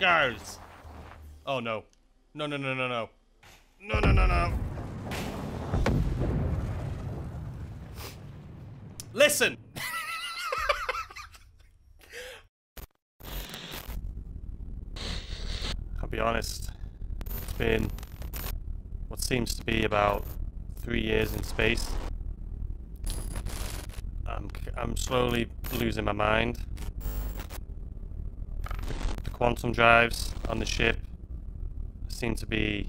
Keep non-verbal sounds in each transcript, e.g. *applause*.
Alright. Oh, no. No, no, no, no, no. No, no, no, no. Listen. *laughs* I'll be honest. It's been what seems to be about three years in space. I'm, I'm slowly losing my mind. Quantum drives on the ship seem to be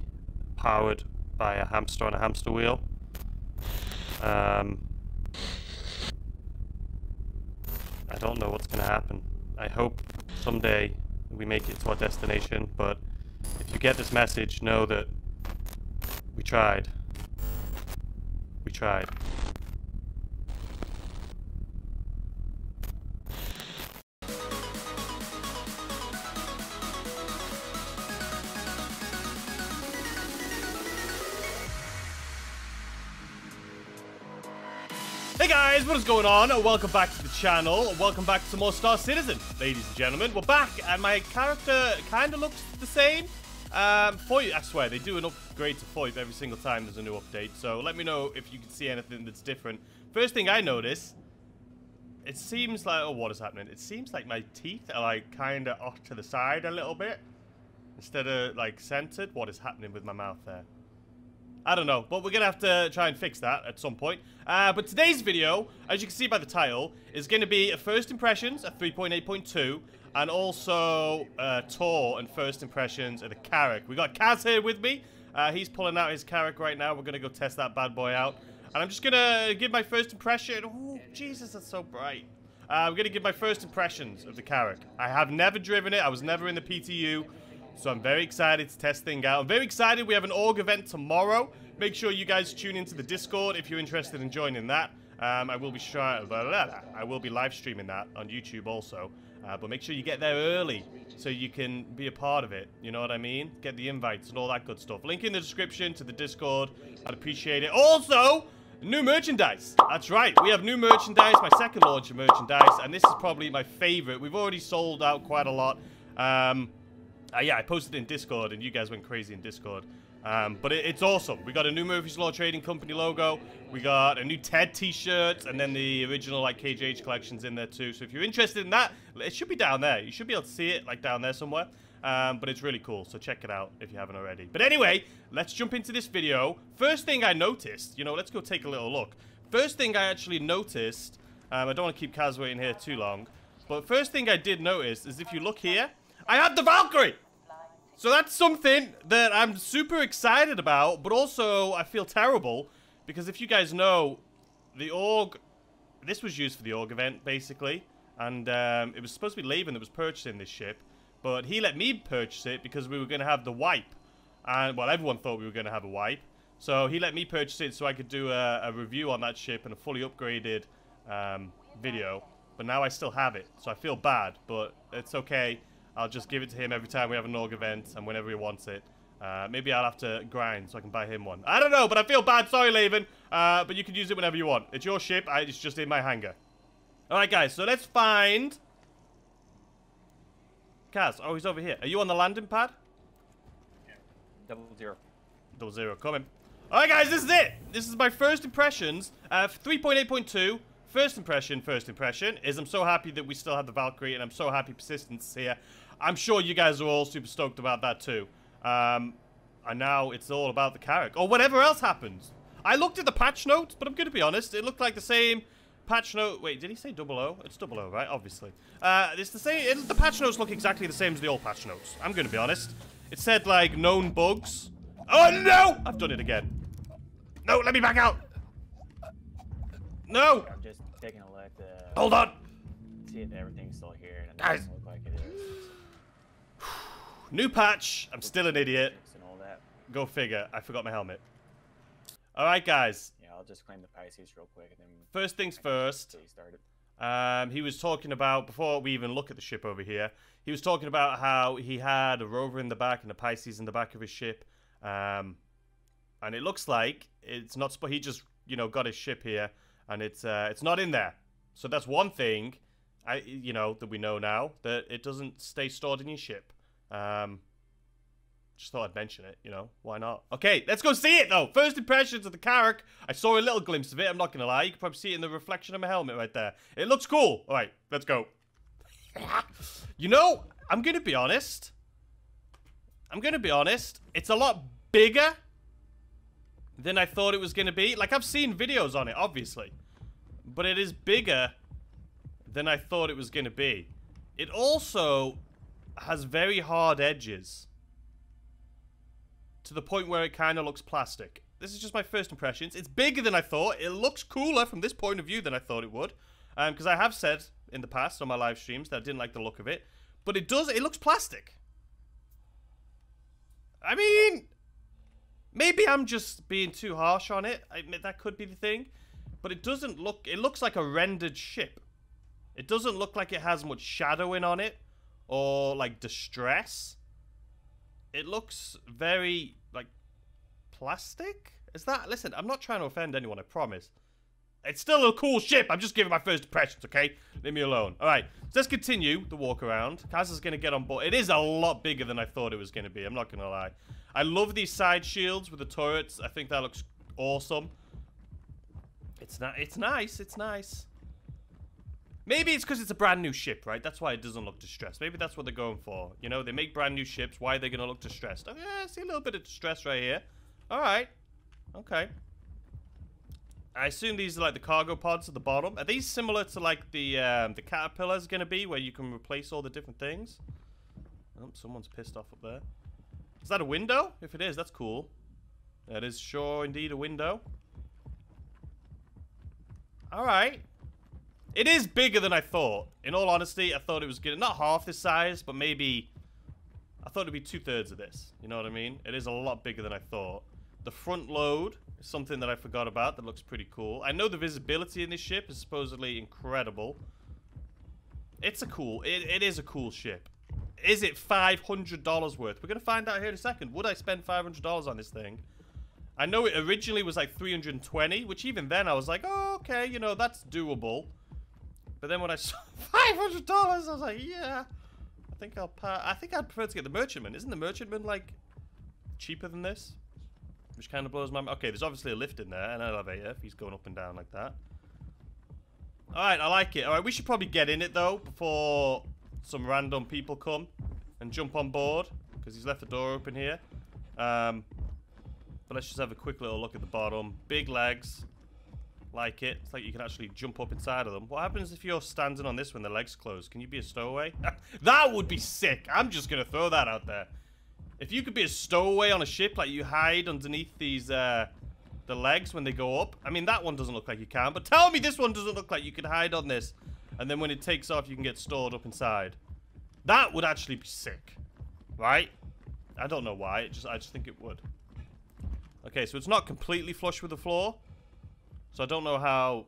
powered by a hamster on a hamster wheel. Um, I don't know what's going to happen. I hope someday we make it to our destination, but if you get this message, know that we tried. We tried. Guys, what is going on? Welcome back to the channel. Welcome back to more Star Citizen, ladies and gentlemen. We're back, and my character kind of looks the same. Um, I swear, they do an upgrade to FOIP every single time there's a new update. So let me know if you can see anything that's different. First thing I notice, it seems like, oh, what is happening? It seems like my teeth are like kind of off to the side a little bit. Instead of like centered. What is happening with my mouth there? I don't know, but we're gonna have to try and fix that at some point. Uh, but today's video, as you can see by the title, is gonna be a first impressions, a 3.8.2, and also uh, tour and first impressions of the Carrack. We got Kaz here with me. Uh, he's pulling out his Carrack right now. We're gonna go test that bad boy out, and I'm just gonna give my first impression. Oh, Jesus, that's so bright. Uh, I'm gonna give my first impressions of the Carrack. I have never driven it. I was never in the PTU. So I'm very excited to test thing out. I'm very excited. We have an org event tomorrow. Make sure you guys tune into the Discord if you're interested in joining that. Um, I will be I will be live streaming that on YouTube also. Uh, but make sure you get there early so you can be a part of it. You know what I mean? Get the invites and all that good stuff. Link in the description to the Discord. I'd appreciate it. Also, new merchandise. That's right. We have new merchandise. My second launch of merchandise, and this is probably my favorite. We've already sold out quite a lot. Um, uh, yeah, I posted in Discord, and you guys went crazy in Discord. Um, but it, it's awesome. We got a new Murphy's Law Trading Company logo. We got a new TED T-shirt, and then the original like KJH collections in there too. So if you're interested in that, it should be down there. You should be able to see it like down there somewhere. Um, but it's really cool, so check it out if you haven't already. But anyway, let's jump into this video. First thing I noticed, you know, let's go take a little look. First thing I actually noticed, um, I don't want to keep Kaz waiting here too long, but first thing I did notice is if you look here, I have the Valkyrie! So that's something that I'm super excited about, but also I feel terrible because if you guys know, the org, this was used for the org event basically, and um, it was supposed to be Laban that was purchasing this ship, but he let me purchase it because we were going to have the wipe, and well, everyone thought we were going to have a wipe, so he let me purchase it so I could do a, a review on that ship and a fully upgraded um, video, but now I still have it, so I feel bad, but it's okay. I'll just give it to him every time we have an org event and whenever he wants it. Uh, maybe I'll have to grind so I can buy him one. I don't know, but I feel bad. Sorry, Laven. Uh, but you can use it whenever you want. It's your ship. I, it's just in my hangar. Alright, guys. So let's find... Kaz. Oh, he's over here. Are you on the landing pad? Yeah. Double zero. Double zero. Coming. Alright, guys. This is it. This is my first impressions. Uh, 3.8.2. First impression, first impression, is I'm so happy that we still have the Valkyrie, and I'm so happy Persistence here. I'm sure you guys are all super stoked about that too. Um, and now it's all about the Carrack. Or whatever else happens. I looked at the patch notes, but I'm going to be honest. It looked like the same patch note. Wait, did he say double O? It's double O, right? Obviously. Uh, it's the same. It, the patch notes look exactly the same as the old patch notes. I'm going to be honest. It said, like, known bugs. Oh, no! I've done it again. No, let me back out. No! I'm just taking a look Hold on. see if everything's still here, and it Guys. doesn't look like it is. New patch. I'm still an idiot. All. Go figure. I forgot my helmet. Alright, guys. Yeah, I'll just claim the Pisces real quick, and then First things first. Um, he was talking about, before we even look at the ship over here, he was talking about how he had a rover in the back and a Pisces in the back of his ship. Um, and it looks like it's not, he just, you know, got his ship here and it's, uh, it's not in there. So that's one thing, I, you know, that we know now, that it doesn't stay stored in your ship. Um, just thought I'd mention it, you know. Why not? Okay, let's go see it, though. First impressions of the Carrack. I saw a little glimpse of it. I'm not going to lie. You can probably see it in the reflection of my helmet right there. It looks cool. All right, let's go. *laughs* you know, I'm going to be honest. I'm going to be honest. It's a lot bigger than I thought it was going to be. Like, I've seen videos on it, obviously. But it is bigger than I thought it was going to be. It also has very hard edges. To the point where it kind of looks plastic. This is just my first impressions. It's bigger than I thought. It looks cooler from this point of view than I thought it would. Because um, I have said in the past on my live streams that I didn't like the look of it. But it does, it looks plastic. I mean, maybe I'm just being too harsh on it. I that could be the thing. But it doesn't look, it looks like a rendered ship. It doesn't look like it has much shadowing on it or like distress. It looks very like plastic. Is that? Listen, I'm not trying to offend anyone. I promise. It's still a cool ship. I'm just giving my first impressions, okay? Leave me alone. All right, so let's continue the walk around. Kaz is going to get on board. It is a lot bigger than I thought it was going to be. I'm not going to lie. I love these side shields with the turrets. I think that looks awesome. It's not. It's nice. It's nice. Maybe it's because it's a brand new ship, right? That's why it doesn't look distressed. Maybe that's what they're going for. You know, they make brand new ships. Why are they going to look distressed? Oh, yeah, I see a little bit of distress right here. All right. Okay. I assume these are like the cargo pods at the bottom. Are these similar to like the um, the caterpillars going to be, where you can replace all the different things? Oh, someone's pissed off up there. Is that a window? If it is, that's cool. That is sure indeed a window. All right. It is bigger than I thought. In all honesty, I thought it was good. Not half this size, but maybe... I thought it'd be two-thirds of this. You know what I mean? It is a lot bigger than I thought. The front load is something that I forgot about that looks pretty cool. I know the visibility in this ship is supposedly incredible. It's a cool... It, it is a cool ship. Is it $500 worth? We're going to find out here in a second. Would I spend $500 on this thing? I know it originally was like 320 which even then I was like, oh, okay, you know, that's doable. But then when I saw *laughs* five hundred dollars, I was like, yeah, I think I'll. I think I'd prefer to get the merchantman. Isn't the merchantman like cheaper than this? Which kind of blows my mind. Okay, there's obviously a lift in there, an elevator. If he's going up and down like that. All right, I like it. All right, we should probably get in it though before some random people come and jump on board because he's left the door open here. Um, but let's just have a quick little look at the bottom. Big legs. Like it. It's like you can actually jump up inside of them. What happens if you're standing on this when the legs close? Can you be a stowaway? *laughs* that would be sick. I'm just going to throw that out there. If you could be a stowaway on a ship, like you hide underneath these, uh, the legs when they go up. I mean, that one doesn't look like you can, but tell me this one doesn't look like you can hide on this. And then when it takes off, you can get stored up inside. That would actually be sick. Right? I don't know why. It just I just think it would. Okay, so it's not completely flush with the floor. So I don't know how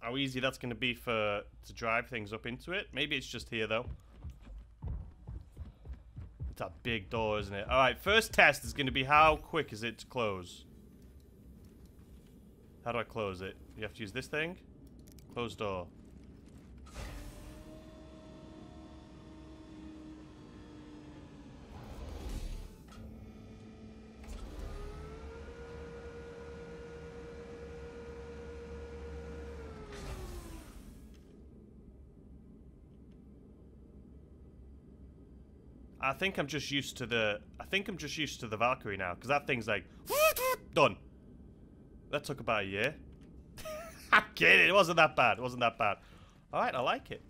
how easy that's going to be for to drive things up into it. Maybe it's just here though. It's a big door, isn't it? All right, first test is going to be how quick is it to close. How do I close it? You have to use this thing. Close door. I think I'm just used to the... I think I'm just used to the Valkyrie now. Because that thing's like... Done. That took about a year. *laughs* I'm kidding. It wasn't that bad. It wasn't that bad. Alright, I like it.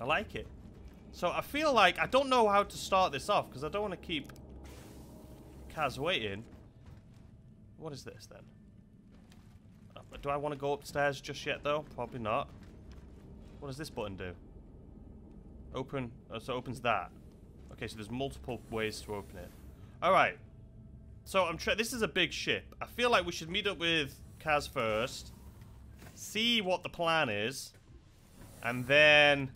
I like it. So I feel like... I don't know how to start this off. Because I don't want to keep... Kaz waiting. What is this then? Uh, do I want to go upstairs just yet though? Probably not. What does this button do? Open... Oh, so it opens that. Okay, so there's multiple ways to open it. Alright. So I'm trying. This is a big ship. I feel like we should meet up with Kaz first. See what the plan is. And then...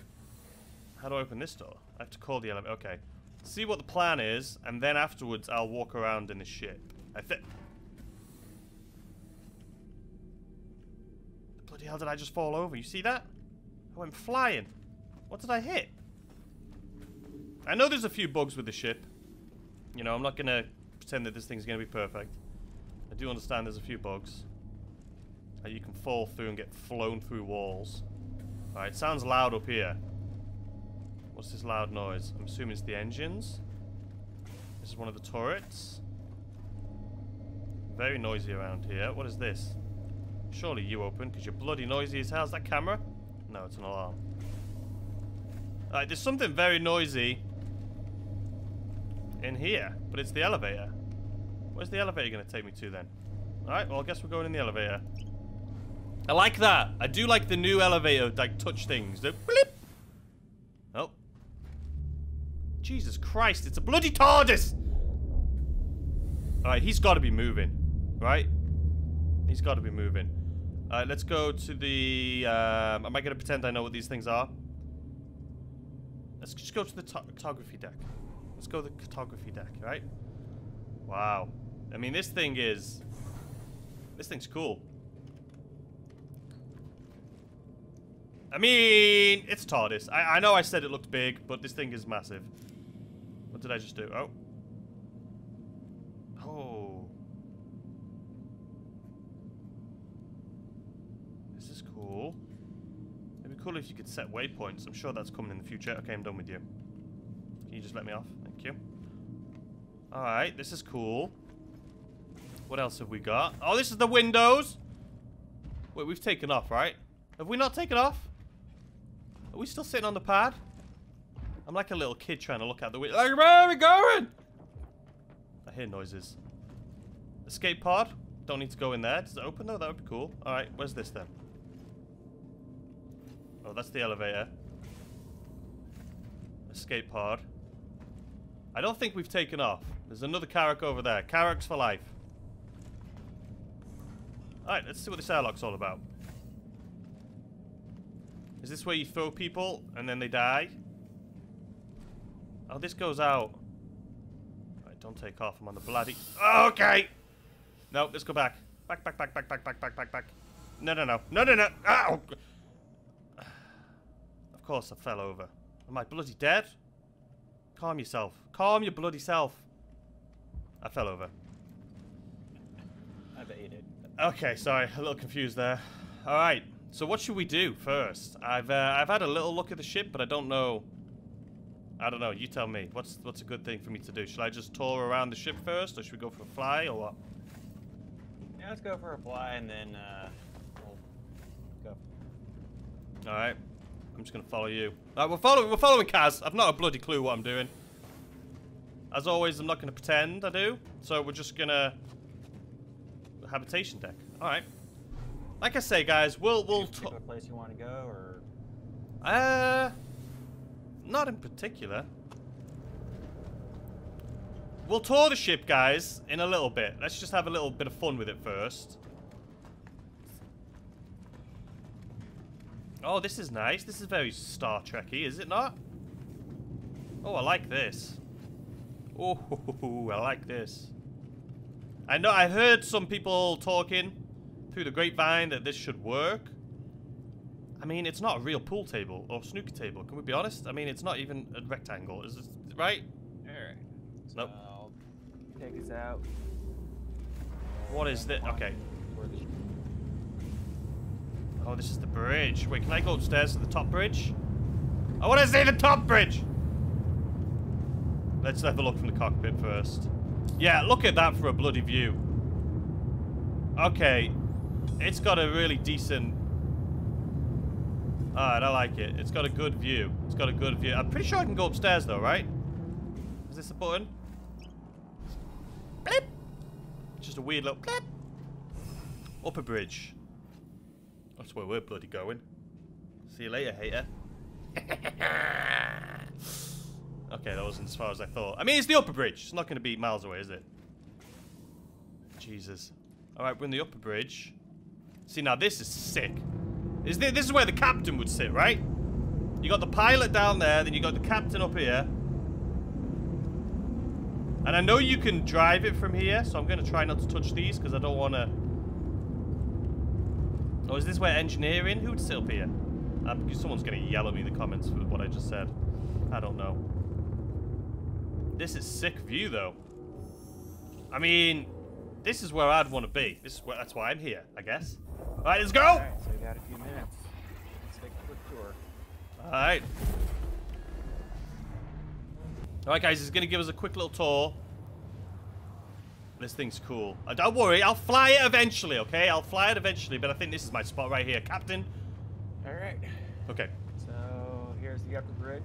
How do I open this door? I have to call the elevator. Okay. See what the plan is. And then afterwards, I'll walk around in the ship. I think... Bloody hell did I just fall over? You see that? I went flying. What did I hit? I know there's a few bugs with the ship. You know, I'm not gonna pretend that this thing's gonna be perfect. I do understand there's a few bugs. You can fall through and get flown through walls. Alright, sounds loud up here. What's this loud noise? I'm assuming it's the engines. This is one of the turrets. Very noisy around here. What is this? Surely you open, because you're bloody noisy as hell. Is that camera? No, it's an alarm. Alright, there's something very noisy in here, but it's the elevator. Where's the elevator going to take me to then? Alright, well, I guess we're going in the elevator. I like that. I do like the new elevator, like, touch things. The blip. Oh. Jesus Christ, it's a bloody TARDIS! Alright, he's got to be moving, right? He's got to be moving. Alright, let's go to the... Um, am I going to pretend I know what these things are? Let's just go to the photography deck. Let's go the photography deck, right? Wow. I mean, this thing is... This thing's cool. I mean, it's TARDIS. I, I know I said it looked big, but this thing is massive. What did I just do? Oh. Oh. This is cool. It'd be cool if you could set waypoints. I'm sure that's coming in the future. Okay, I'm done with you. Can you just let me off? Thank you. Alright, this is cool. What else have we got? Oh, this is the windows! Wait, we've taken off, right? Have we not taken off? Are we still sitting on the pad? I'm like a little kid trying to look out the window. Like, where are we going? I hear noises. Escape pod? Don't need to go in there. Does it open though? That would be cool. Alright, where's this then? Oh, that's the elevator. Escape pod. I don't think we've taken off. There's another Carrack over there. Carracks for life. Alright, let's see what this airlock's all about. Is this where you throw people and then they die? Oh, this goes out. Right, don't take off. I'm on the bloody... Oh, okay! No, let's go back. Back, back, back, back, back, back, back, back, back. No, no, no. No, no, no. Ow! Of course I fell over. Am I bloody dead? Calm yourself. Calm your bloody self. I fell over. I bet you did. Okay, sorry. A little confused there. Alright. So what should we do first? I've uh, I've had a little look at the ship, but I don't know. I don't know. You tell me. What's what's a good thing for me to do? Should I just tour around the ship first, or should we go for a fly, or what? Yeah, let's go for a fly and then uh, we'll go. All right. I'm just gonna follow you. All right, we're following. We're following Kaz. I've not a bloody clue what I'm doing. As always, I'm not gonna pretend I do. So we're just gonna habitation deck. All right. Like I say, guys, we'll we'll. Particular place you want to go, or Uh, not in particular. We'll tour the ship, guys, in a little bit. Let's just have a little bit of fun with it first. Oh, this is nice. This is very Star Trekky, is it not? Oh, I like this. Oh, *laughs* I like this. I know. I heard some people talking through the grapevine that this should work. I mean, it's not a real pool table or snooker table. Can we be honest? I mean, it's not even a rectangle. Is this right? alright. So Nope. I'll take this out. What is this? Okay. Oh, this is the bridge. Wait, can I go upstairs to the top bridge? I want to see the top bridge! Let's have a look from the cockpit first. Yeah, look at that for a bloody view. Okay. It's got a really decent... Alright, I like it. It's got a good view. It's got a good view. I'm pretty sure I can go upstairs though, right? Is this a button? Blip! Just a weird little blip. Upper bridge. That's where we're bloody going. See you later, hater. *laughs* okay, that wasn't as far as I thought. I mean, it's the upper bridge. It's not going to be miles away, is it? Jesus. Alright, we're in the upper bridge. See, now this is sick. Is this, this is where the captain would sit, right? You got the pilot down there, then you got the captain up here. And I know you can drive it from here, so I'm going to try not to touch these because I don't want to... Oh, is this where engineering? Who would sit up here? Um, someone's going to yell at me in the comments for what I just said. I don't know. This is sick view, though. I mean, this is where I'd want to be. This is where, that's why I'm here, I guess. All right, let's go. All right, so we got a few minutes. Let's take a quick tour. All right. All right, guys, he's going to give us a quick little tour. This thing's cool. Uh, don't worry, I'll fly it eventually, okay? I'll fly it eventually, but I think this is my spot right here. Captain. All right. Okay. So here's the upper bridge.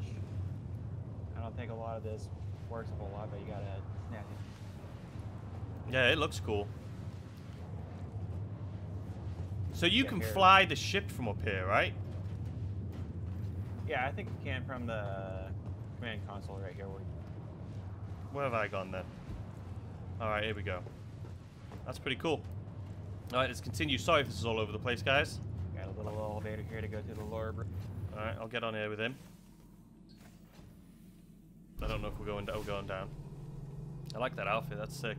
I don't think a lot of this works a whole lot, but you gotta snap it. Yeah, it looks cool. So you can here. fly the ship from up here, right? Yeah, I think you can from the command console right here. Where Where have I gone then? Alright, here we go. That's pretty cool. Alright, let's continue. Sorry if this is all over the place, guys. got a little elevator here to go to the lower. Alright, I'll get on here with him. I don't know if we're going, oh, we're going down. I like that outfit, that's sick.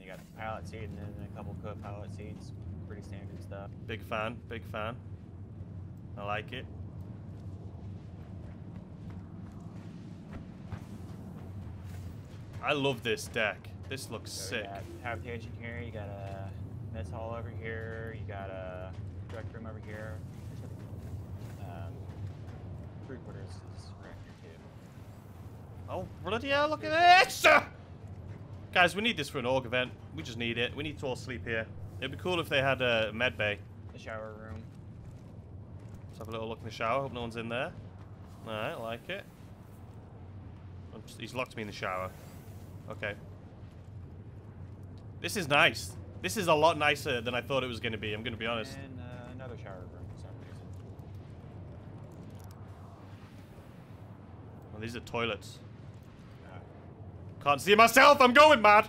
You got a pilot seat and then a couple co-pilot seats. Pretty standard stuff. Big fan, big fan. I like it. I love this deck. This looks So sick. habitation here. You got a mess hall over here. You got a direct room over here. Um, three quarters is right here too. Oh, bloody hell, look at this! Guys, we need this for an org event. We just need it. We need to all sleep here. It'd be cool if they had a med bay. The shower room. Let's have a little look in the shower. Hope no one's in there. Alright, I like it. Just- he's locked me in the shower. Okay. This is nice. This is a lot nicer than I thought it was going to be, I'm going to be honest. And uh, another shower room for some reason. Well, these are toilets. Can't see myself, I'm going mad!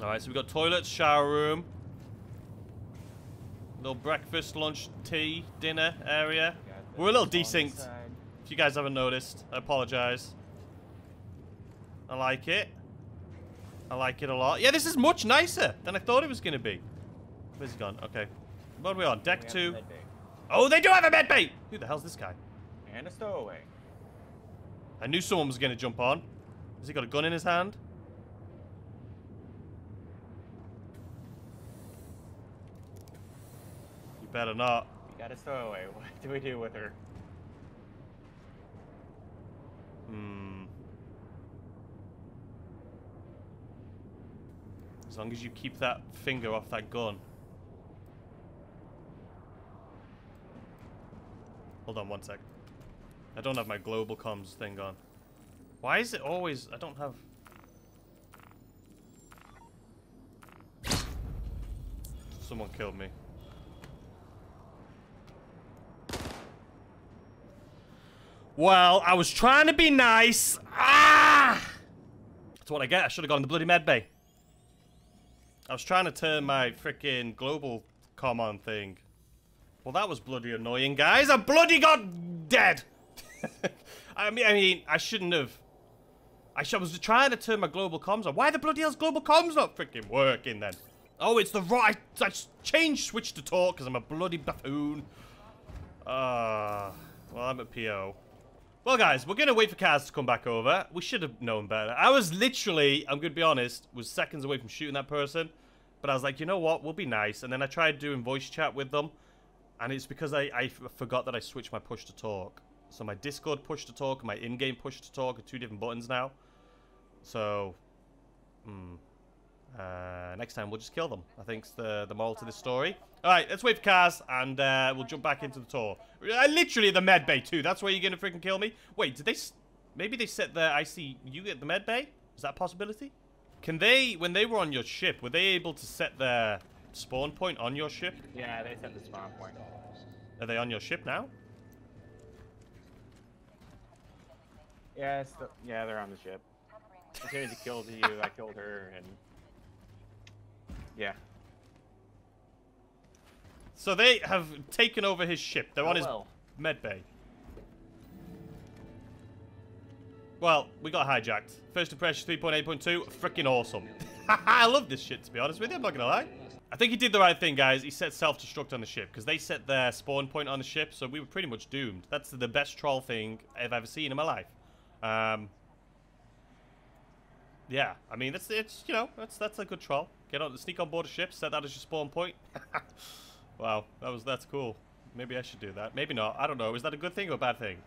Alright, so we've got toilets, shower room. Little breakfast, lunch, tea, dinner area. We're a little mess hall on this desynced. If you guys haven't noticed, I apologize. I like it. I like it a lot. Yeah, this is much nicer than I thought it was going to be. Where's he gone? Okay. What are we on? Deck have two. the med bay. Oh, they do have a med bay! Who the hell's this guy? And a stowaway. I knew someone was going to jump on. Has he got a gun in his hand? You better not. We got a stowaway. *laughs* What do we do with her? Hmm. As long as you keep that finger off that gun. Hold on one sec. I don't have my global comms thing on. Why is it always... I don't have... Someone killed me. Well, I was trying to be nice. Ah! That's what I get. I should have gone in the bloody med bay. I was trying to turn my freaking global com on thing. Well, that was bloody annoying, guys. I bloody got dead. *laughs* I mean, I mean, I shouldn't have. I, sh I was trying to turn my global comms on. Why the bloody hell's global comms not freaking working then? Oh, it's the right. I, changed switch to talk because I'm a bloody buffoon. Ah, well, I'm at PO. Well, guys, we're going to wait for Kaz to come back over. We should have known better. I was literally, I'm going to be honest, was seconds away from shooting that person. But I was like, you know what? We'll be nice. And then I tried doing voice chat with them. And it's because I, I forgot that I switched my push to talk. So my Discord push to talk and my in-game push to talk are two different buttons now. So, hmm. Uh, next time we'll just kill them. I think's the the moral to this story. All right, let's wait for Kaz and uh, we'll jump back into the tour. Uh, literally the med bay too. That's where you're gonna freaking kill me. Wait, did they? S maybe they set the ICU at the med bay. Is that a possibility? Can they, when they were on your ship, were they able to set their spawn point on your ship? Yeah, they set the spawn point. Are they on your ship now? Yeah, the, yeah, they're on the ship. As soon as he killed you, I killed her, and yeah. So they have taken over his ship. They're Oh, on his well. med bay. Well, we got hijacked. First impression 3.8.2, freaking awesome. *laughs* I love this shit, to be honest with you. I'm not gonna lie. I think he did the right thing, guys. He set self-destruct on the ship because they set their spawn point on the ship, so we were pretty much doomed. That's the best troll thing I've ever seen in my life. Um, yeah, I mean, that's it's you know that's that's a good troll. Get on, sneak on board a ship, set that as your spawn point. *laughs* wow, that was that's cool. Maybe I should do that. Maybe not. I don't know. Is that a good thing or a bad thing?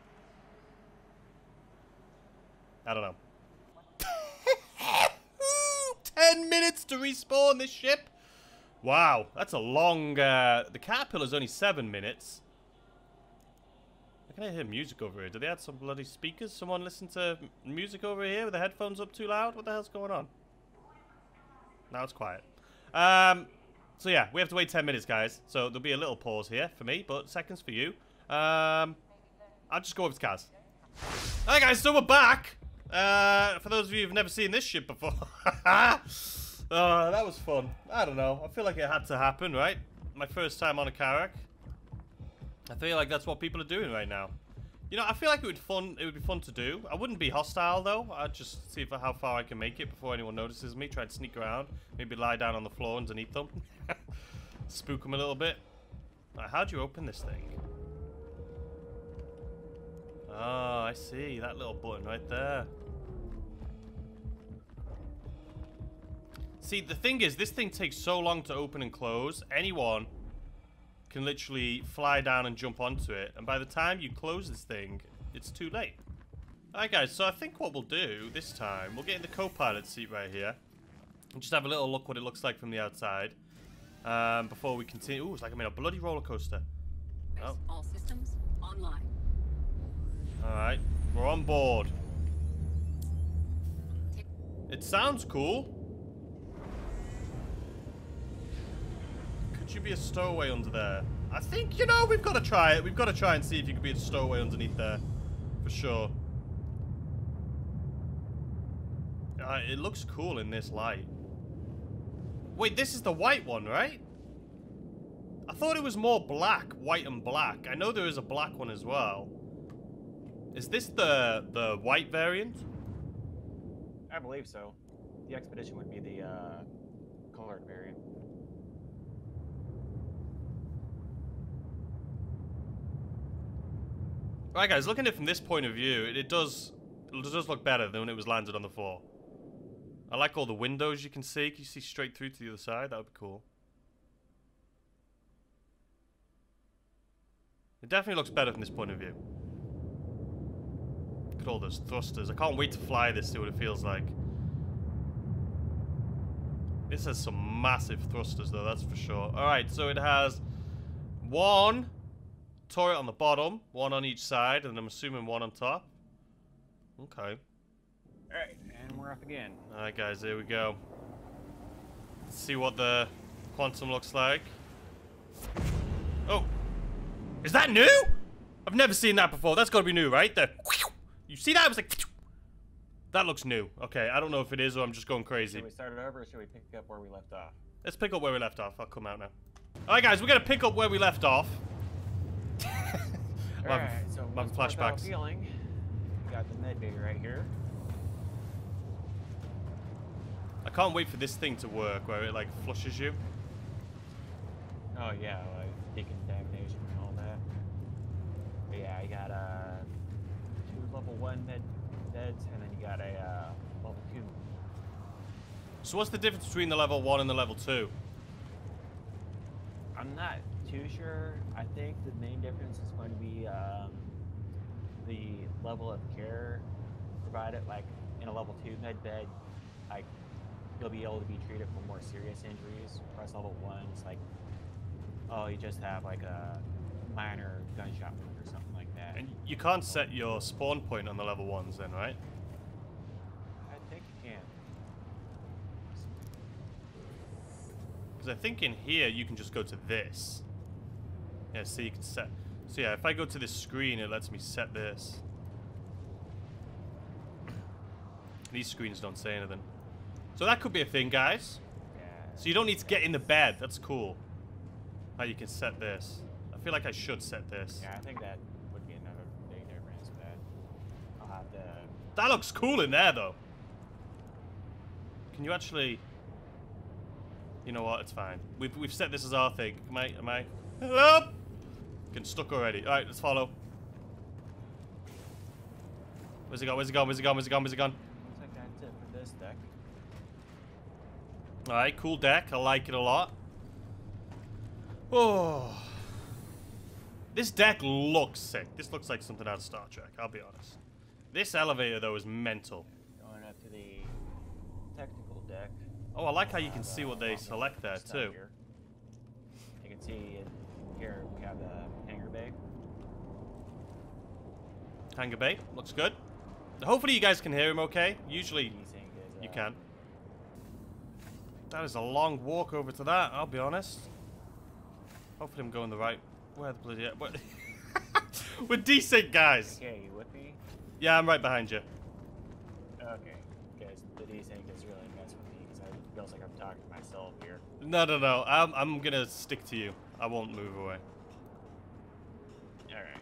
I don't know. *laughs* Ten minutes to respawn this ship. Wow, that's a long. Uh, the caterpillar's only seven minutes. I hear music over here. Do they have some bloody speakers? Someone listen to music over here with the headphones up too loud? What the hell's going on? Now it's quiet. Um, so yeah, we have to wait 10 minutes, guys. So there'll be a little pause here for me, but seconds for you. Um, I'll just go over to Kaz. Alright guys, so we're back. Uh, for those of you who've never seen this ship before. oh, *laughs* that was fun. I don't know. I feel like it had to happen, right? My first time on a Carrack. I feel like that's what people are doing right now. You know, I feel like it would fun. It would be fun to do. I wouldn't be hostile though. I'd just see how far I can make it before anyone notices me. Try to sneak around. Maybe lie down on the floor underneath them. *laughs* Spook them a little bit. Right, how do you open this thing? Oh, I see. That little button right there. See, the thing is, this thing takes so long to open and close. Anyone can literally fly down and jump onto it. And by the time you close this thing, it's too late. Alright guys, so I think what we'll do this time, we'll get in the co-pilot seat right here. And just have a little look what it looks like from the outside. Um, before we continue. Ooh, it's like I'm in a bloody roller coaster. Oh. All systems online. Alright, we're on board. It sounds cool. You be a stowaway under there? I think, you know, we've got to try it. We've got to try and see if you could be a stowaway underneath there. For sure. Uh, it looks cool in this light. Wait, this is the white one, right? I thought it was more black, white and black. I know there is a black one as well. Is this the the white variant? I believe so. The expedition would be the uh, colored variant. Right, guys, looking at it from this point of view, it, it does it does look better than when it was landed on the floor. I like all the windows you can see. Can you see straight through to the other side? That would be cool. It definitely looks better from this point of view. Look at all those thrusters. I can't wait to fly this, see what it feels like. This has some massive thrusters, though, that's for sure. Alright, so it has one turret on the bottom, one on each side, and I'm assuming one on top. Okay. Alright, and we're up again. Alright guys, here we go. Let's see what the quantum looks like. Oh! Is that new? I've never seen that before. That's gotta be new, right? The You see that? It was like That looks new. Okay, I don't know if it is or I'm just going crazy. Should we start it over or should we pick up where we left off? Let's pick up where we left off. I'll come out now. Alright guys, we're gonna pick up where we left off. Alright, so my once flashbacks. Feeling, got the med bay right here. I can't wait for this thing to work where it like flushes you. Oh yeah, like decontamination and all that. But yeah, I got uh two level one med beds and then you got a uh, level two. So what's the difference between the level 1 and the level 2? I'm not too sure. I think the main difference is going to be um, the level of care provided. Like in a level two med bed, like you'll be able to be treated for more serious injuries. Whereas level ones, like oh, you just have like a minor gunshot wound or something like that. And you can't set your spawn point on the level 1s then, right? I think you can. Because I think in here you can just go to this. Yeah, so you can set... So yeah, if I go to this screen, it lets me set this. These screens don't say anything. So that could be a thing, guys. Yeah. So you don't need to get in the bed. That's cool. How you can set this. I feel like I should set this. Yeah, I think that would be another big difference. But I'll have to. That looks cool in there, though. Can you actually... You know what? It's fine. We've we've set this as our thing. Am I? Am I? Hello? Getting stuck already. All right, let's follow. Where's he gone? Where's he gone? Where's he gone? Where's he gone? Where's he gone? Looks like that's it for this deck. All right, cool deck. I like it a lot. Oh. This deck looks sick. This looks like something out of Star Trek, I'll be honest. This elevator, though, is mental. Going up to the technical deck. Oh, I like how you can see what they select there, too. here. You can see here we have the bay. Hangar Bay, looks good. Hopefully you guys can hear him okay. Usually you can. That is a long walk over to that, I'll be honest. Hopefully I'm going the right... Where the bloody... Where... *laughs* We're desync, guys! Okay, you with me? Yeah, I'm right behind you. Okay, because the desync is really messing with me because it feels like I'm talking to myself here. No, no, no. I'm, I'm gonna stick to you. I won't move away. Alright.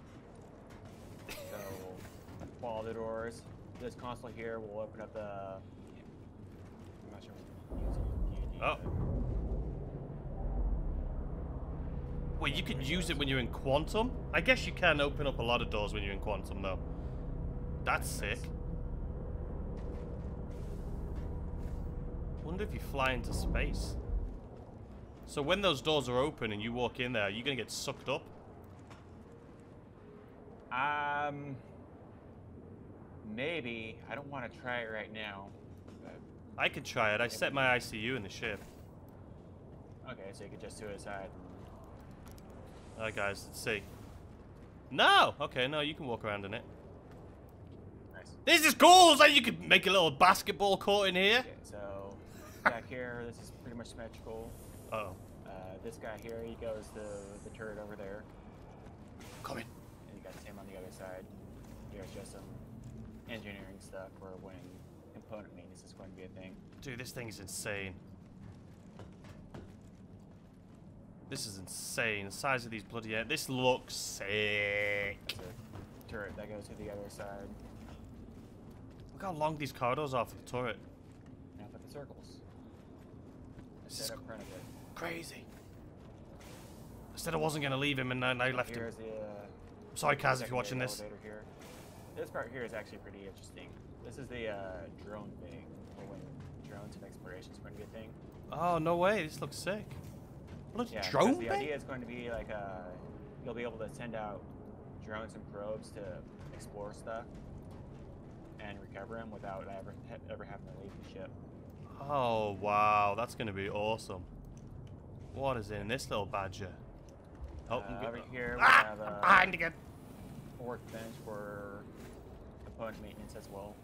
So, follow the doors. This console here will open up the. I'm not sure what Oh. Wait, you can use it when you're in Quantum? I guess you can open up a lot of doors when you're in Quantum, though. That's sick. Wonder if you fly into space. So when those doors are open and you walk in there, are you gonna get sucked up? Um. Maybe. I don't want to try it right now. I could try it. I set my ICU in the ship. okay, so you could just suicide. Alright, guys, let's see. No! Okay, no, you can walk around in it. Nice. This is cool! So you could make a little basketball court in here. Okay, so back here, this is pretty much symmetrical. Uh oh. Uh, this guy here, he goes to the turret over there. Coming. And you got the same on the other side. Here's just some engineering stuff for when component maintenance is going to be a thing. Dude, this thing is insane. This is insane. The size of these bloody... Air. This looks sick. Turret that goes to the other side. Look how long these corridors are for the turret. Now put the circles. This is Set up front of it. crazy. I said I wasn't going to leave him and then I left him. The. Uh, sorry, Kaz, if you're watching this. Here. This part here is actually pretty interesting. This is the uh, drone thing, for when drones and exploration is going to be a thing. Oh, no way. This looks sick. Bloody Yeah, drone the bay? idea is going to be like uh, you'll be able to send out drones and probes to explore stuff and recover them without ever ever having to leave the ship. Oh, wow. That's going to be awesome. What is in this little badger? Oh, Uh, over here we ah, have I'm a behind again. workbench for component maintenance as well.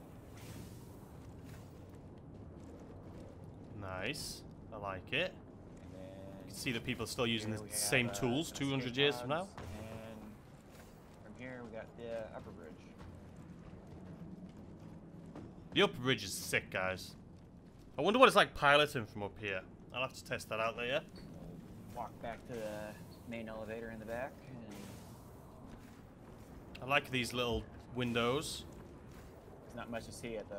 Nice. I like it. And You can see that people are still using the we have, same uh, tools 200 escape years from now. And from here we got the upper bridge. The upper bridge is sick, guys. I wonder what it's like piloting from up here. I'll have to test that out later. Walk back to the main elevator in the back. And I like these little windows. There's not much to see at the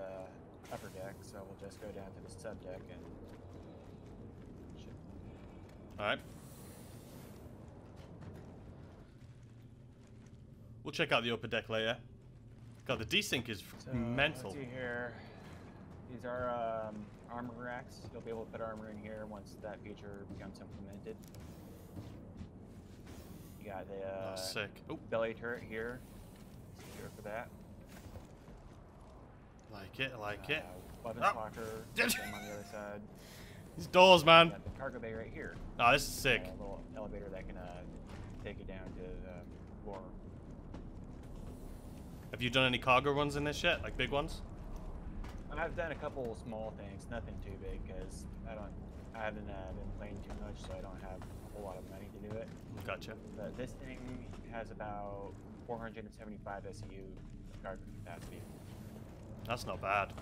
upper deck, so we'll just go down to the sub deck and. Alright. We'll check out the upper deck later. God, the desync is So, mental. Let's see here. These are um, armor racks. You'll be able to put armor in here once that feature becomes implemented. You got the uh, oh, sick. Oh, belly turret here. Secure for that. Like it, like it. Uh, weapons Ah. locker. same *laughs* on the other side. These doors, man. Got the cargo bay right here. Oh, this is sick. A little elevator that can uh, take you down to the floor. Have you done any cargo runs in this yet? Like big ones? I've done a couple small things, nothing too big, because I don't, I haven't uh, been playing too much, so I don't have a whole lot of money to do it. Gotcha. But this thing has about 475 SU cargo capacity. That's not bad.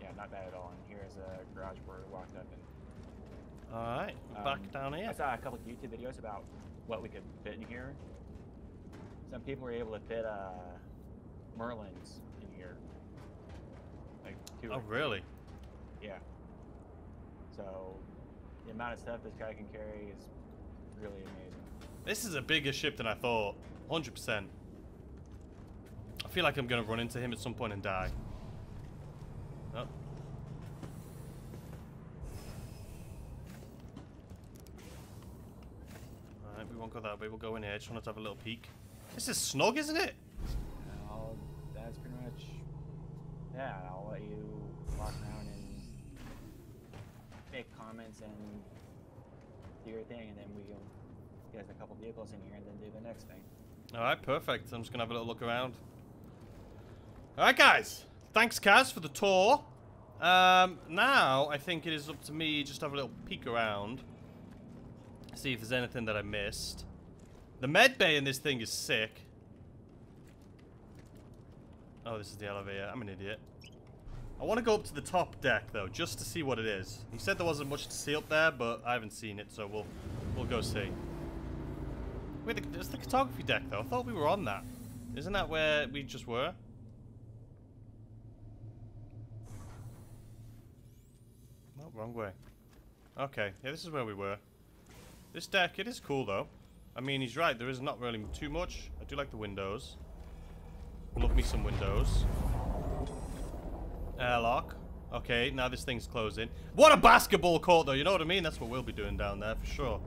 Yeah, not bad at all. And here's a garage where we walked up and Alright, Um, back down here. I saw a couple YouTube videos about what we could fit in here. Some people were able to fit uh, Merlins in here. Like two. Oh, really? Yeah. So the amount of stuff this guy can carry is really amazing. This is a bigger ship than I thought. 100%. I feel like I'm going to run into him at some point and die. Oh. Alright, we won't go that way. We'll go in here. Just wanted to have a little peek. This is snug, isn't it? That's pretty much. Yeah, I'll let you walk around and make comments and do your thing, and then we can get a couple vehicles in here and then do the next thing. Alright, perfect. I'm just going to have a little look around. Alright, guys. Thanks, Kaz, for the tour. Um, now, I think it is up to me just to have a little peek around. See if there's anything that I missed. The med bay in this thing is sick. Oh, this is the elevator. I'm an idiot. I want to go up to the top deck, though, just to see what it is. He said there wasn't much to see up there, but I haven't seen it, so we'll we'll go see. Wait, there's the photography deck, though. I thought we were on that. Isn't that where we just were? Wrong way. Okay, yeah, this is where we were. This deck, it is cool, though. I mean, he's right. There is not really too much. I do like the windows. Love me some windows. Airlock. Okay, now this thing's closing. What a basketball court, though. You know what I mean? That's what we'll be doing down there, for sure.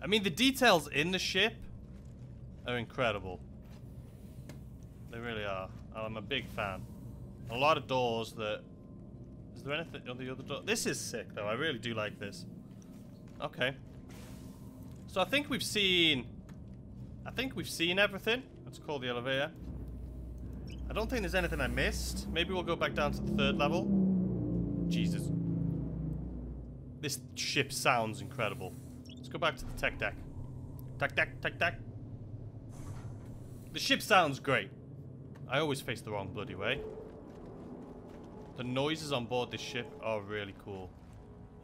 I mean, the details in the ship are incredible. They really are. Oh, I'm a big fan. A lot of doors that... Is there anything on the other door? This is sick, though. I really do like this. Okay. So I think we've seen... I think we've seen everything. Let's call the elevator. I don't think there's anything I missed. Maybe we'll go back down to the third level. Jesus. This ship sounds incredible. Let's go back to the tech deck. Tech deck, tech deck. The ship sounds great. I always face the wrong bloody way. The noises on board this ship are really cool.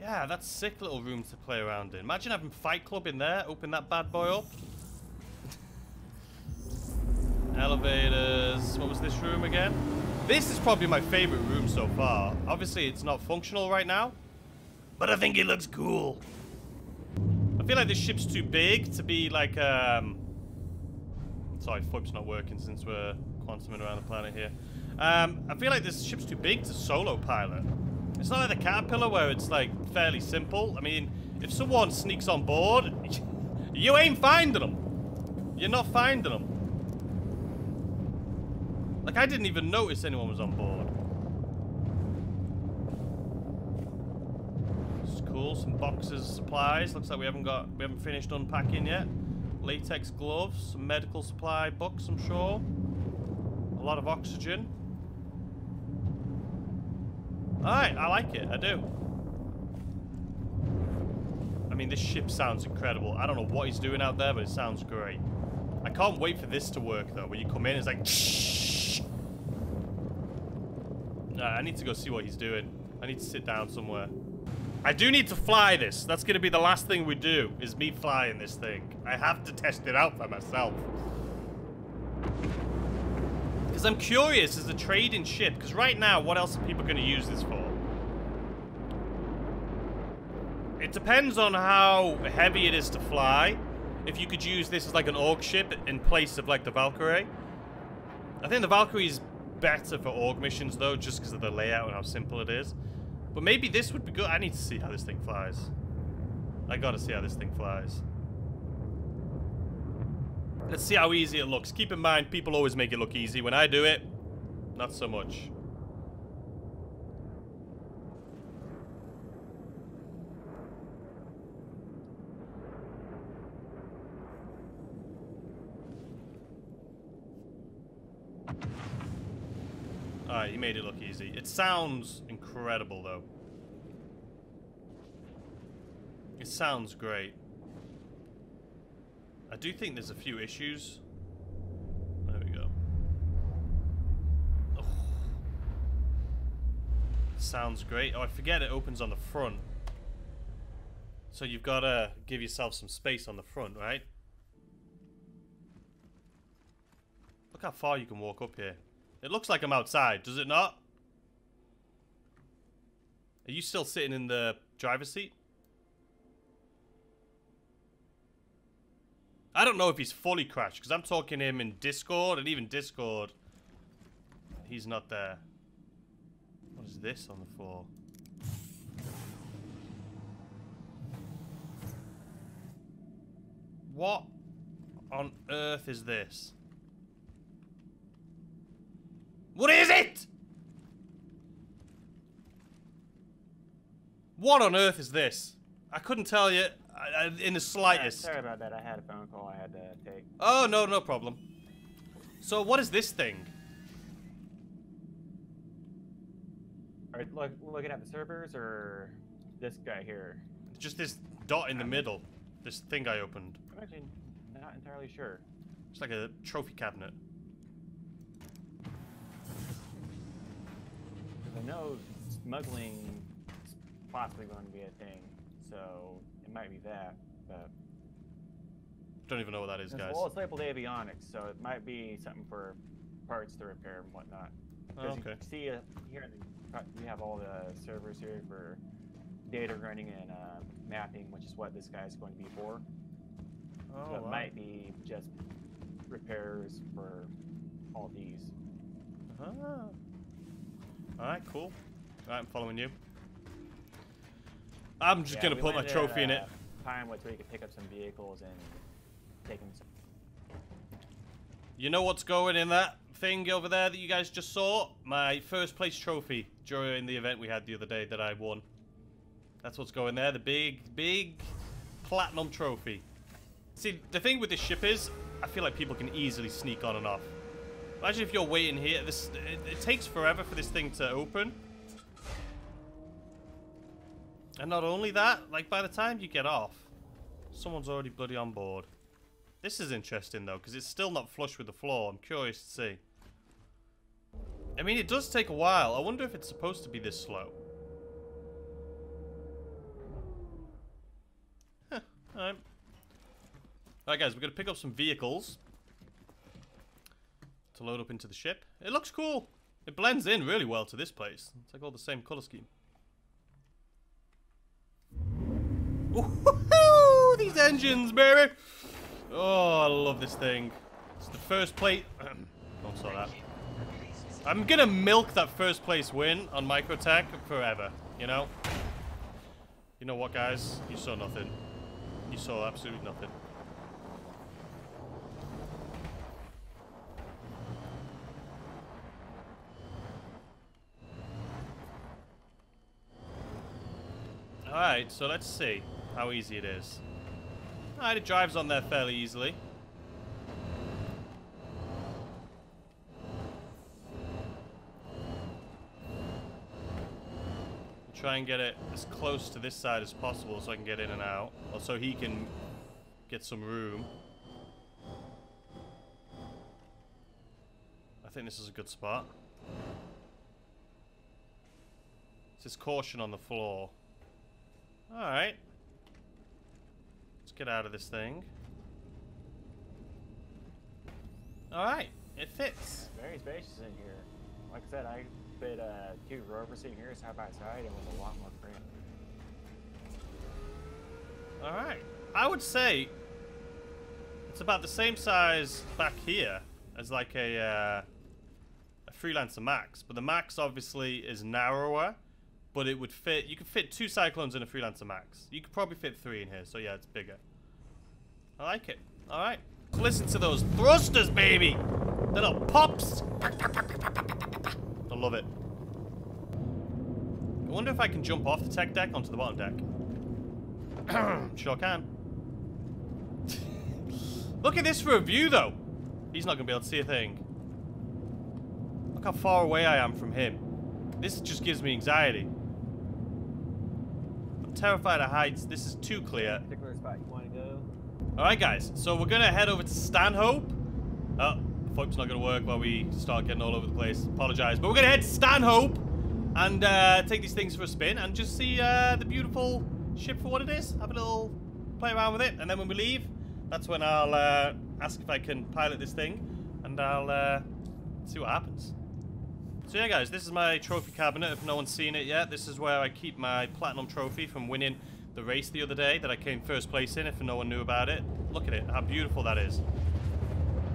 Yeah, that's sick little room to play around in. Imagine having Fight Club in there. Open that bad boy up. Elevators. What was this room again? This is probably my favorite room so far. Obviously, it's not functional right now. But I think it looks cool. I feel like this ship's too big to be like, um... Sorry, FOIP's not working since we're quantuming around the planet here. Um, I feel like this ship's too big to solo pilot. It's not like the Caterpillar where it's like fairly simple. I mean, if someone sneaks on board, *laughs* you ain't finding them. You're not finding them. Like, I didn't even notice anyone was on board. Is cool. Some boxes, of supplies. Looks like we haven't got, we haven't finished unpacking yet. Latex gloves, some medical supply books, I'm sure. A lot of oxygen. Alright, I like it. I do. I mean, this ship sounds incredible. I don't know what he's doing out there, but it sounds great. I can't wait for this to work, though. When you come in, it's like... I need to go see what he's doing. I need to sit down somewhere. I do need to fly this. That's going to be the last thing we do, is me flying this thing. I have to test it out for myself. Because I'm curious as a trading ship, because right now, what else are people going to use this for? It depends on how heavy it is to fly. If you could use this as like an AUG ship in place of like the Valkyrie. I think the Valkyrie is better for AUG missions though, just because of the layout and how simple it is. But maybe this would be good. I need to see how this thing flies. I gotta see how this thing flies. Let's see how easy it looks. Keep in mind, people always make it look easy. When I do it, not so much. Alright, you made it look easy. It sounds incredible, though. It sounds great. I do think there's a few issues. There we go. Oh. Sounds great. Oh, I forget it opens on the front. So you've got to give yourself some space on the front, right? Look how far you can walk up here. It looks like I'm outside, does it not? Are you still sitting in the driver's seat? I don't know if he's fully crashed, because I'm talking him in Discord, and even Discord, he's not there. What is this on the floor? What on earth is this? What is it? What on earth is this? I couldn't tell you in the Yeah, slightest. sorry about that. I had a phone call I had to take. Oh, no, no problem. So what is this thing? Are you look, looking at the servers or this guy here? Just this dot in the middle. This thing I opened. I'm actually not entirely sure. It's like a trophy cabinet. I know smuggling is possibly going to be a thing, so might be that. But Don't even know what that is, guys. well, it's labeled avionics, so it might be something for parts to repair and whatnot. Oh, okay. You see uh, here, we have all the servers here for data running and uh, mapping, which is what this guy is going to be for. Oh, so it wow. might be just repairs for all these. Ah. Alright, cool. Alright, I'm following you. I'm just Yeah, gonna put my trophy at in it. Uh, time where we could pick up some vehicles and take them. You know what's going in that thing over there that you guys just saw? My first place trophy during the event we had the other day that I won. That's what's going there. The big, big platinum trophy. See, the thing with this ship is, I feel like people can easily sneak on and off. Imagine if you're waiting here. This it, it takes forever for this thing to open. And not only that, like by the time you get off, someone's already bloody on board. This is interesting though, because it's still not flush with the floor. I'm curious to see. I mean, it does take a while. I wonder if it's supposed to be this slow. Huh, alright. Alright guys, we're going to pick up some vehicles. To load up into the ship. It looks cool. It blends in really well to this place. It's like all the same color scheme. Woohoo! These engines, baby! Oh, I love this thing. It's the first plate. *clears throat* Don't saw that. I'm gonna milk that first place win on Microtech forever, you know? You know what, guys? You saw nothing. You saw absolutely nothing. Alright, so let's see how easy it is. Alright, it drives on there fairly easily. Try and get it as close to this side as possible so I can get in and out. Or so he can get some room. I think this is a good spot. It says caution on the floor. Alright. Get out of this thing. Alright, it fits. Very spacious in here. Like I said, I put uh, two rovers in here side by side and with a lot more cramped. Alright. I would say it's about the same size back here as like a, uh, a Freelancer Max. But the Max obviously is narrower, but it would fit. You could fit two Cyclones in a Freelancer Max. You could probably fit three in here, so yeah, it's bigger. I like it. Alright. Listen to those thrusters, baby! Little pops! I love it. I wonder if I can jump off the tech deck onto the bottom deck. *coughs* sure can. *laughs* Look at this for a view, though. He's not going to be able to see a thing. Look how far away I am from him. This just gives me anxiety. Terrified of heights. This is too clear. Particular spot you want to go? Alright, guys. So we're going to head over to Stanhope. Oh, the focus not going to work while we start getting all over the place. Apologize. But we're going to head to Stanhope and uh, take these things for a spin and just see uh, the beautiful ship for what it is. Have a little play around with it. And then when we leave, that's when I'll uh, ask if I can pilot this thing. And I'll uh, see what happens. So yeah, guys, this is my trophy cabinet. If no one's seen it yet, this is where I keep my platinum trophy from winning the race the other day that I came first place in, if no one knew about it. Look at it, how beautiful that is.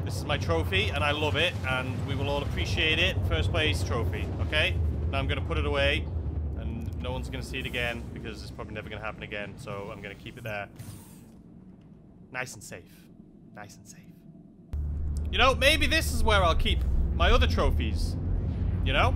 This is my trophy, and I love it, and we will all appreciate it. First place trophy, okay? Now I'm going to put it away, and no one's going to see it again, because it's probably never going to happen again, so I'm going to keep it there. Nice and safe. Nice and safe. You know, maybe this is where I'll keep my other trophies. You know?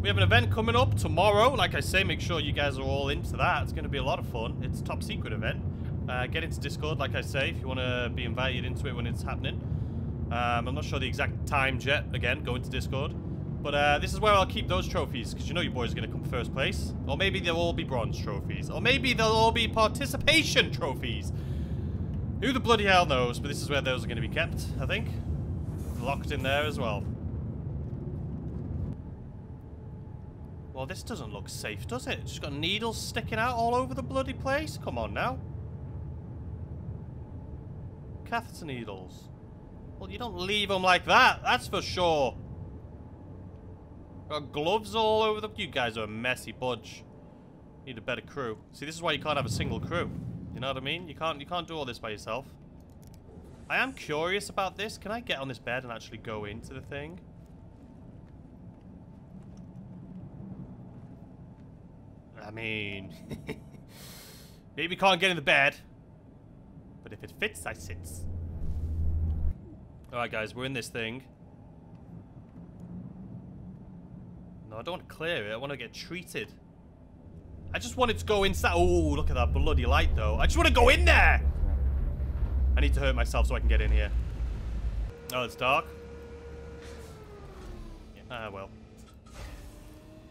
We have an event coming up tomorrow. Like I say, make sure you guys are all into that. It's going to be a lot of fun. It's a top secret event. Uh, get into Discord, like I say, if you want to be invited into it when it's happening. Um, I'm not sure the exact time yet. Again, go into Discord. But uh, this is where I'll keep those trophies, because you know your boys are going to come first place. Or maybe they'll all be bronze trophies. Or maybe they'll all be participation trophies. Who the bloody hell knows, but this is where those are going to be kept, I think. Locked in there as well. Well, this doesn't look safe, does it? It's just got needles sticking out all over the bloody place. Come on now. Catheter needles. Well, you don't leave them like that, that's for sure. Got gloves all over them. You guys are a messy bunch. Need a better crew. See, this is why you can't have a single crew. You know what I mean? You can't you can't do all this by yourself. I am curious about this. Can I get on this bed and actually go into the thing? Mean, maybe can't get in the bed, but if it fits, I sits. All right, guys, we're in this thing. No, I don't want to clear it. I want to get treated. I just wanted to go inside. Oh, look at that bloody light, though. I just want to go in there. I need to hurt myself so I can get in here. Oh, it's dark. Ah, well.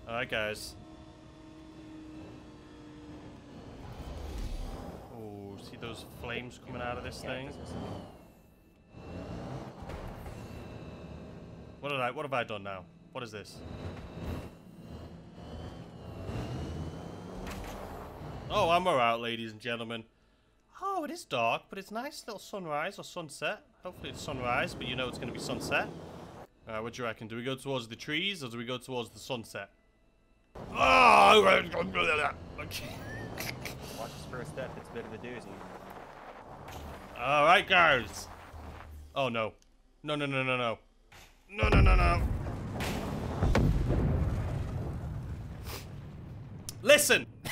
Alright, guys. Oh, see those flames coming out of this thing? What did I? What have I done now? What is this? Oh, I'm out, ladies and gentlemen. Oh, it is dark, but it's nice little sunrise or sunset. Hopefully it's sunrise, but you know it's going to be sunset. Uh, what do you reckon? Do we go towards the trees or do we go towards the sunset? Oh! *laughs* Watch his first step, it's a bit of a doozy. Alright, guys! Oh, no. No, no, no, no, no. No, no, no, no. Listen! *laughs*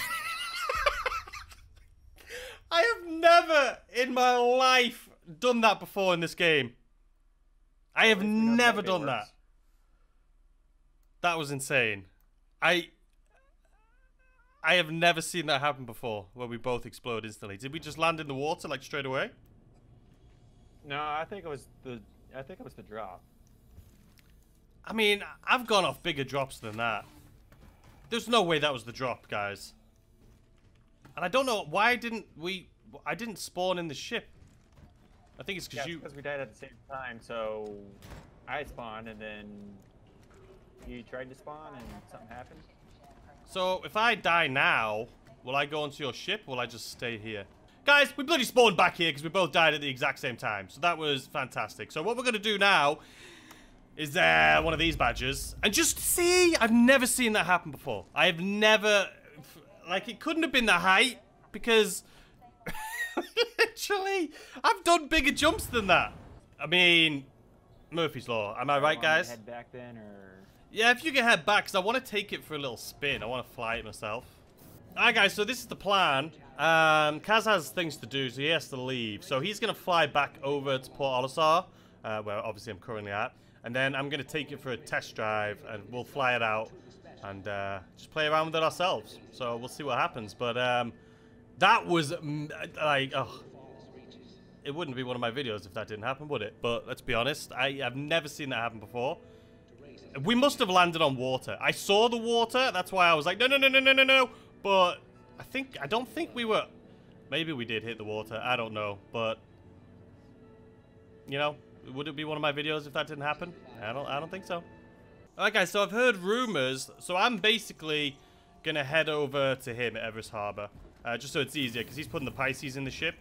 I have never in my life done that before in this game. I have never done that. That was insane. I I have never seen that happen before, where we both explode instantly. Did we just land in the water like straight away? No, I think it was the I think it was the drop. I mean, I've gone off bigger drops than that. There's no way that was the drop, guys. And I don't know why didn't we I didn't spawn in the ship. I think it's because yeah, you because we died at the same time, so I spawned and then you tried to spawn and something happened. So if I die now, will I go onto your ship? will I just stay here? Guys, we bloody spawned back here because we both died at the exact same time. So that was fantastic. So what we're going to do now is uh, one of these badges. And just see, I've never seen that happen before. I have never, like it couldn't have been the height because *laughs* literally, I've done bigger jumps than that. I mean, Murphy's Law. Am I right, guys? Head back then or... Yeah, if you can head back, because I want to take it for a little spin. I want to fly it myself. Alright, guys, so this is the plan. Um, Kaz has things to do, so he has to leave. So he's going to fly back over to Port Olisar, uh, where obviously I'm currently at. And then I'm going to take it for a test drive, and we'll fly it out and uh, just play around with it ourselves. So we'll see what happens. But um, that was, like, oh, it wouldn't be one of my videos if that didn't happen, would it? But let's be honest, I have never seen that happen before. We must have landed on water. I saw the water. That's why I was like, no, no, no, no, no, no, no. But I think, I don't think we were... Maybe we did hit the water. I don't know. But, you know, would it be one of my videos if that didn't happen? I don't, I don't think so. Alright, guys, so I've heard rumors. So I'm basically going to head over to him at Everus Harbor. Uh, just so it's easier, because he's putting the Pisces in the ship.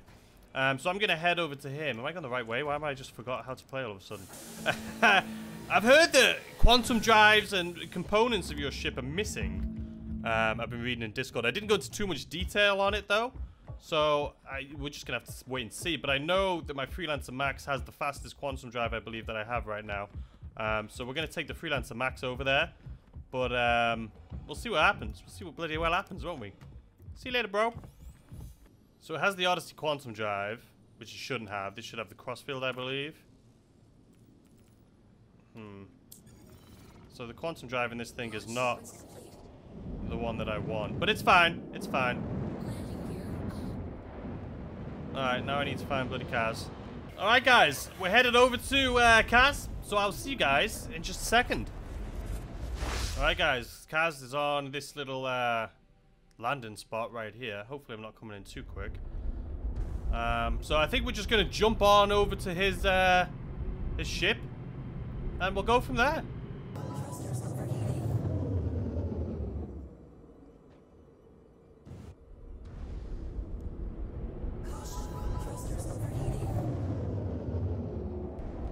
Um, so I'm going to head over to him. Am I going the right way? Why am I just forgot how to play all of a sudden? *laughs* I've heard that quantum drives and components of your ship are missing. Um, I've been reading in Discord. I didn't go into too much detail on it, though. So I, we're just going to have to wait and see. But I know that my Freelancer Max has the fastest quantum drive, I believe, that I have right now. Um, so we're going to take the Freelancer Max over there. But um, we'll see what happens. We'll see what bloody well happens, won't we? See you later, bro. So it has the Odyssey Quantum Drive, which it shouldn't have. This should have the Crossfield, I believe. Hmm. So the Quantum Drive in this thing is not the one that I want. But it's fine. It's fine. Alright, now I need to find bloody Kaz. Alright, guys. We're headed over to uh, Kaz. So I'll see you guys in just a second. Alright, guys. Kaz is on this little... Uh, landing spot right here. Hopefully I'm not coming in too quick. Um, so I think we're just going to jump on over to his, uh, his ship. And we'll go from there.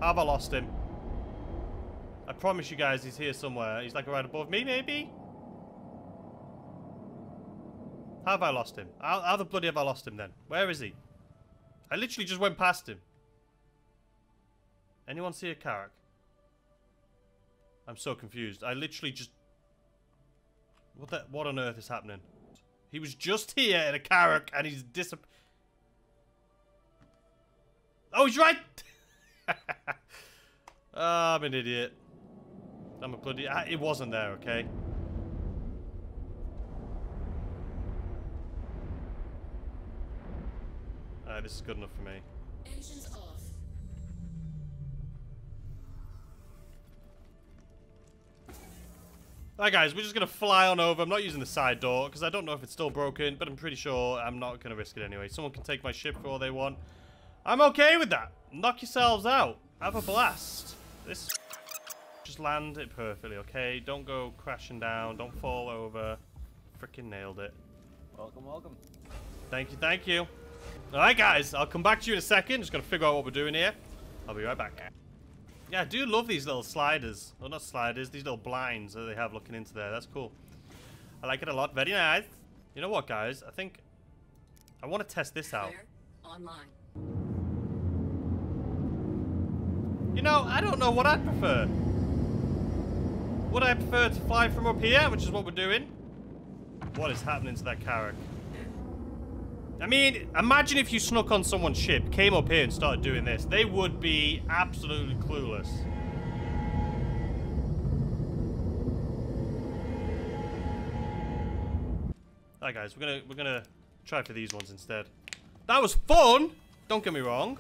Have I lost him? I promise you guys he's here somewhere. He's like right above me, maybe? Have I lost him? How, how the bloody have I lost him then? Where is he? I literally just went past him. Anyone see a Carrack? I'm so confused. I literally just... What the, What on earth is happening? He was just here in a Carrack and he's disap... Oh, he's right! oh, *laughs* I'm an idiot. I'm a bloody... Ah, it wasn't there, okay? Alright, this is good enough for me. Alright guys, we're just going to fly on over. I'm not using the side door because I don't know if it's still broken, but I'm pretty sure I'm not going to risk it anyway. Someone can take my ship for all they want. I'm okay with that. Knock yourselves out. Have a blast. This... Just land it perfectly, okay? Don't go crashing down. Don't fall over. Freaking nailed it. Welcome, welcome. Thank you, thank you. Alright guys, I'll come back to you in a second. Just gonna figure out what we're doing here. I'll be right back. Yeah, I do love these little sliders. Well, not sliders, these little blinds that they have looking into there. That's cool. I like it a lot. Very nice. You know what, guys? I think I want to test this out. Online. You know, I don't know what I'd prefer. Would I prefer to fly from up here, which is what we're doing? What is happening to that Carrack? I mean, imagine if you snuck on someone's ship, came up here and started doing this. They would be absolutely clueless. Alright guys, we're gonna we're gonna try for these ones instead. That was fun! Don't get me wrong.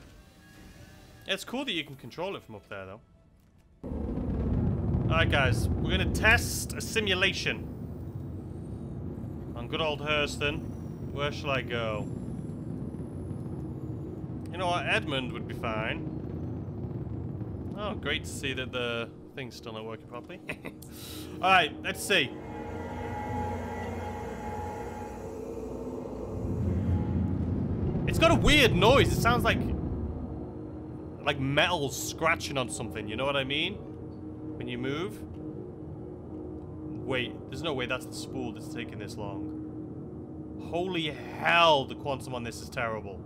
It's cool that you can control it from up there though. Alright guys, we're gonna test a simulation. On good old Hurston. Where shall I go? You know what? Edmond would be fine. Oh, great to see that the thing's still not working properly. *laughs* Alright, let's see. It's got a weird noise. It sounds like... Like metal scratching on something, you know what I mean? When you move. Wait, there's no way that's the spool that's taking this long. Holy hell, the quantum on this is terrible.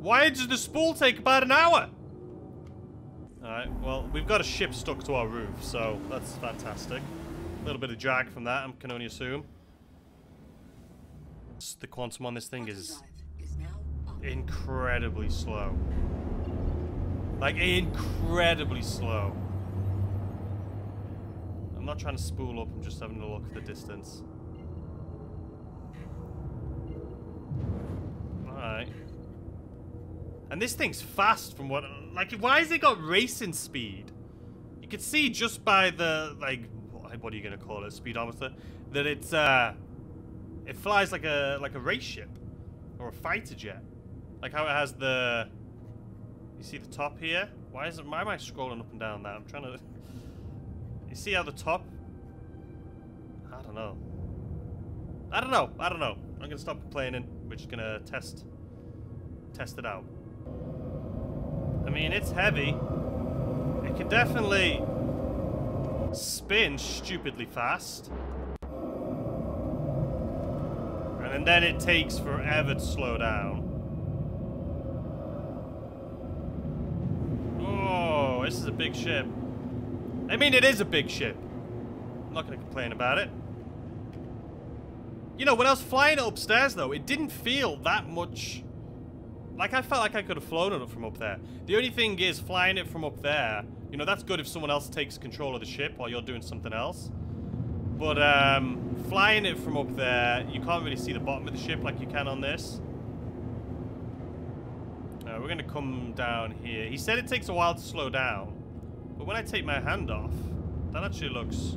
Why did the spool take about an hour? Alright, well, we've got a ship stuck to our roof, so that's fantastic. A little bit of drag from that, I can only assume. The quantum on this thing is incredibly slow. Like, incredibly slow. I'm not trying to spool up, I'm just having a look at the distance. Alright. And this thing's fast from what... Like, why has it got racing speed? You can see just by the, like... What are you going to call it? Speedometer? That it's, uh... It flies like a like a race ship. Or a fighter jet. Like how it has the... You see the top here? Why is it... Why am I scrolling up and down that? I'm trying to... *laughs* You see how the top... I don't know. I don't know. I don't know. I'm going to stop complaining. We're just going to test test it out. I mean, it's heavy. It can definitely spin stupidly fast. And then it takes forever to slow down. Oh, this is a big ship. I mean, it is a big ship. I'm not going to complain about it. You know, when I was flying it upstairs, though, it didn't feel that much... Like, I felt like I could have flown it from up there. The only thing is, flying it from up there, you know, that's good if someone else takes control of the ship while you're doing something else. But, um, flying it from up there, you can't really see the bottom of the ship like you can on this. Uh, we're going to come down here. He said it takes a while to slow down. But when I take my hand off, that actually looks...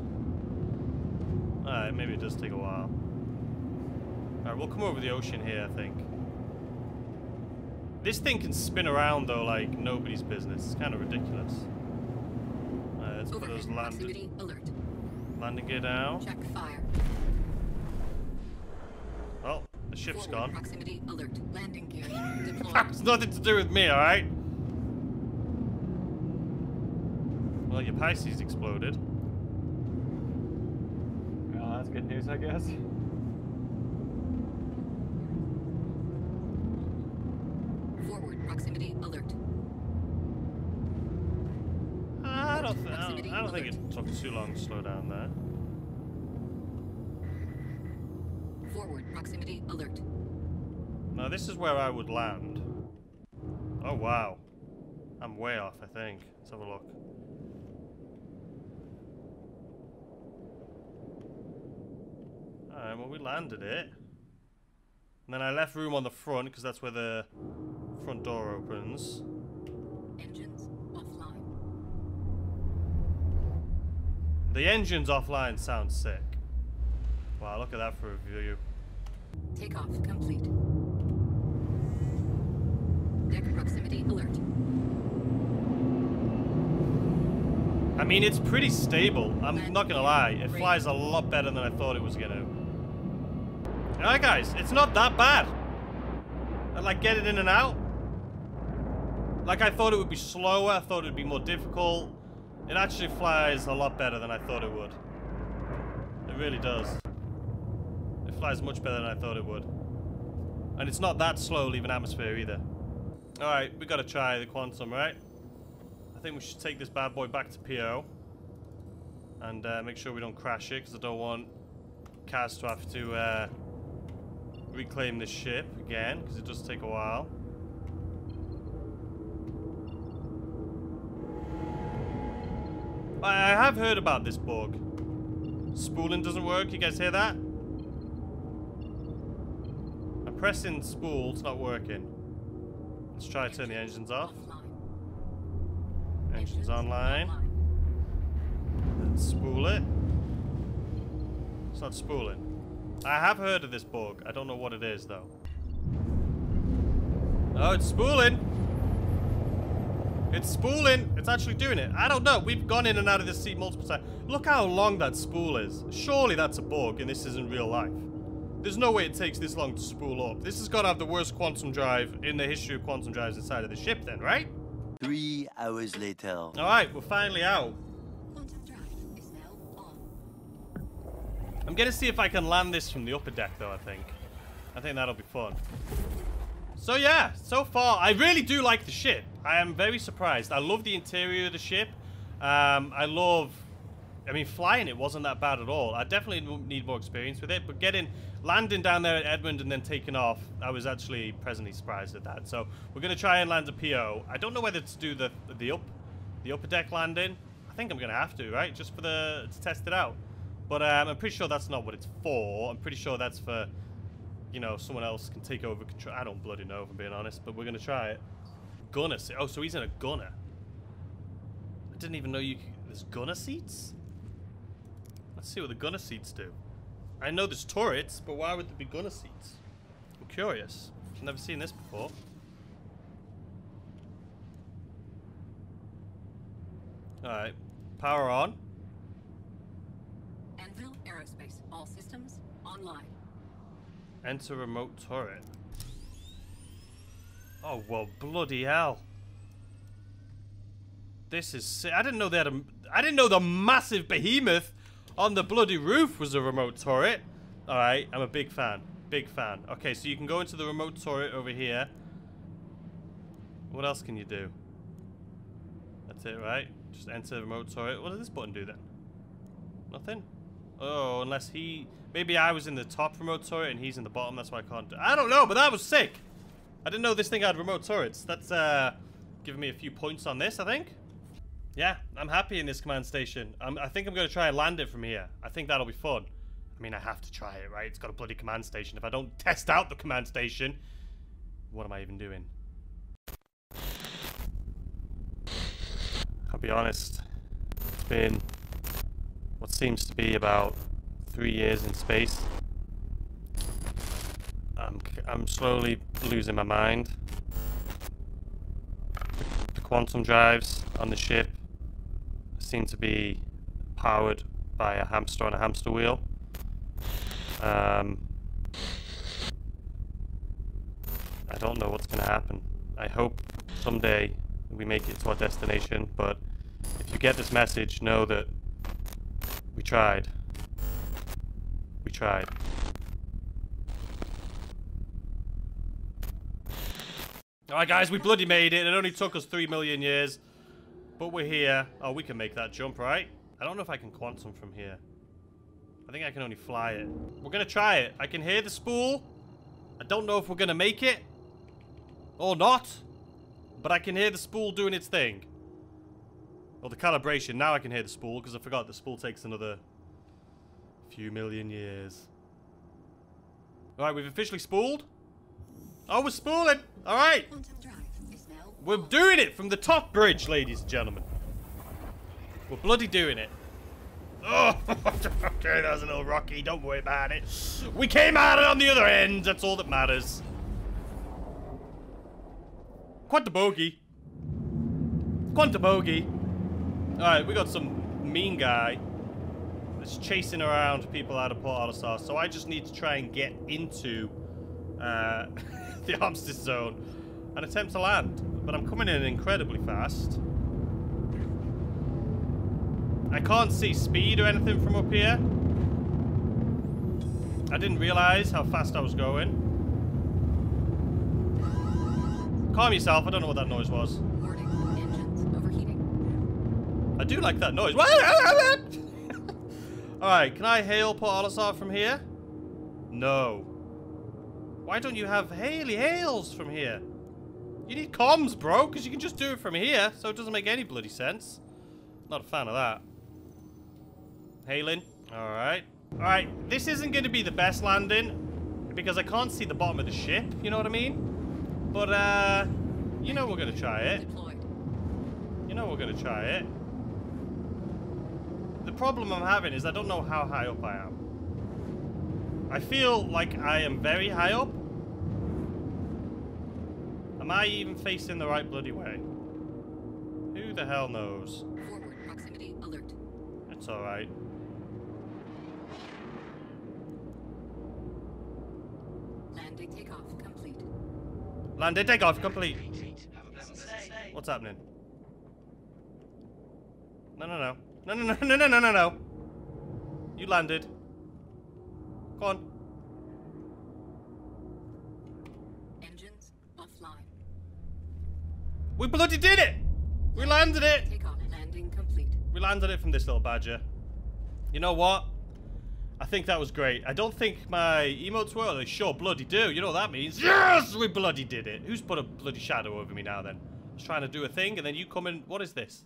Alright, maybe it does take a while. Alright, we'll come over the ocean here, I think. This thing can spin around, though, like nobody's business. It's kind of ridiculous. Alright, let's put those landing, alert. landing gear down. Check fire. Oh, the ship's Forward gone. Proximity alert. Landing gear *laughs* deployed. It's nothing to do with me, alright? Well, your Pisces exploded. Well, that's good news, I guess. Forward proximity alert. I don't, th I don't, Proximity I don't think it took too long to slow down there. Forward proximity alert. Now, this is where I would land. Oh, wow. I'm way off, I think. Let's have a look. Alright, well, we landed it. And then I left room on the front, because that's where the front door opens. Engines The engine's offline sounds sick. Wow, look at that for a view. Takeoff complete. Deck proximity alert. I mean, it's pretty stable. I'm not gonna lie. It flies a lot better than I thought it was gonna. Alright, guys, it's not that bad. I like get it in and out. Like I thought it would be slower. I thought it would be more difficult. It actually flies a lot better than I thought it would. It really does. It flies much better than I thought it would. And it's not that slow leaving atmosphere either. Alright, we gotta try the quantum, right? I think we should take this bad boy back to PO. And uh, make sure we don't crash it, because I don't want Kaz to have to uh, reclaim this ship again, because it does take a while. I have heard about this bug. Spooling doesn't work, you guys hear that? I'm pressing spool, it's not working. Let's try to turn the engines off. Engines online. Let's spool it. It's not spooling. I have heard of this bug. I don't know what it is, though. Oh, it's spooling. It's spooling. It's actually doing it. I don't know. We've gone in and out of this seat multiple times. Look how long that spool is. Surely that's a bug and this isn't real life. There's no way it takes this long to spool up. This has got to have the worst quantum drive in the history of quantum drives inside of the ship then, right? Three hours later. Alright, we're finally out. Quantum drive is now on. I'm gonna see if I can land this from the upper deck though, I think. I think that'll be fun. So yeah, so far, I really do like the ship. I am very surprised. I love the interior of the ship. Um, I love... I mean, flying it wasn't that bad at all. I definitely need more experience with it, but getting... Landing down there at Edmond and then taking off, I was actually pleasantly surprised at that. So, we're going to try and land a PO. I don't know whether to do the the up the upper deck landing. I think I'm going to have to, right? Just for the... to test it out. But um, I'm pretty sure that's not what it's for. I'm pretty sure that's for, you know, someone else can take over control. I don't bloody know, if I'm being honest, but we're going to try it. Gunner. Oh, so he's in a gunner. I didn't even know you could... There's gunner seats? Let's see what the gunner seats do. I know there's turrets, but why would there be gunner seats? I'm curious. I've never seen this before. Alright. Power on. Anvil Aerospace. All systems online. Enter remote turret. Oh, well, bloody hell. This is sick. I didn't know they had a... I didn't know the massive behemoth on the bloody roof was a remote turret. Alright, I'm a big fan. Big fan. Okay, so you can go into the remote turret over here. What else can you do? That's it, right? Just enter the remote turret. What does this button do then? Nothing? Oh, unless he... Maybe I was in the top remote turret and he's in the bottom. That's why I can't do... I don't know, but that was sick. I didn't know this thing had remote turrets. That's uh, giving me a few points on this, I think. Yeah, I'm happy in this command station. Um, I think I'm going to try and land it from here. I think that'll be fun. I mean, I have to try it, right? It's got a bloody command station. If I don't test out the command station, what am I even doing? I'll be honest. It's been what seems to be about three years in space. I'm, I'm slowly losing my mind. The, the quantum drives on the ship seem to be powered by a hamster on a hamster wheel. Um, I don't know what's going to happen. I hope someday we make it to our destination, but if you get this message, know that we tried. We tried. Alright guys, we bloody made it. It only took us three million years. But we're here. Oh, we can make that jump, right? I don't know if I can quantum from here. I think I can only fly it. We're gonna try it. I can hear the spool. I don't know if we're gonna make it. Or not. But I can hear the spool doing its thing. Well, the calibration. Now I can hear the spool, because I forgot the spool takes another few million years. Alright, we've officially spooled. Oh, we're spooling. Alright. Quantum drive is now We're doing it from the top bridge, ladies and gentlemen. We're bloody doing it. Oh, *laughs* okay, that was a little rocky. Don't worry about it. We came out on the other end. That's all that matters. Quanta bogey. Quanta bogey. Alright, we got some mean guy that's chasing around people out of Port Olisar. So I just need to try and get into uh, *laughs* the armistice zone and attempt to land. But I'm coming in incredibly fast. I can't see speed or anything from up here. I didn't realize how fast I was going. Calm yourself, I don't know what that noise was. Warning. Engines overheating. I do like that noise. *laughs* Alright, can I hail Port Olisar from here? No. Why don't you have Haley hails from here? You need comms, bro, because you can just do it from here, so it doesn't make any bloody sense. Not a fan of that. Hailing. Alright. Alright, this isn't going to be the best landing, because I can't see the bottom of the ship, you know what I mean? But, uh, you know we're going to try it. You know we're going to try it. The problem I'm having is I don't know how high up I am. I feel like I am very high up. Am I even facing the right bloody way? Who the hell knows? Forward proximity alert. It's alright. Landing takeoff complete. Landed takeoff complete. What's happening? No, no, no. No, no, no, no, no, no, no, no. You landed. Go on. Engines offline. We bloody did it! We landed it! Takeoff landing complete. We landed it from this little badger. You know what? I think that was great. I don't think my emotes were. They sure bloody do. You know what that means? Yes! We bloody did it. Who's put a bloody shadow over me now then? I was trying to do a thing and then you come in. What is this?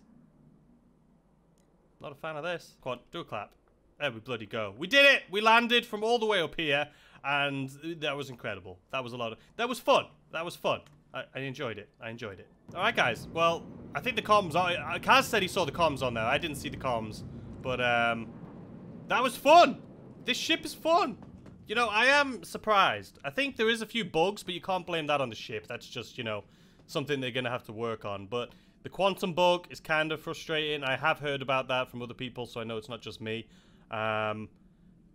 Not a fan of this. Come on, do a clap. There we bloody go. We did it! We landed from all the way up here and that was incredible. That was a lot of... That was fun. That was fun. I, I enjoyed it. I enjoyed it. Alright guys, well, I think the comms... I, Kaz said he saw the comms on there. I didn't see the comms. But, um... That was fun! This ship is fun! You know, I am surprised. I think there is a few bugs, but you can't blame that on the ship. That's just, you know, something they're going to have to work on. But the quantum bug is kind of frustrating. I have heard about that from other people, so I know it's not just me. Um,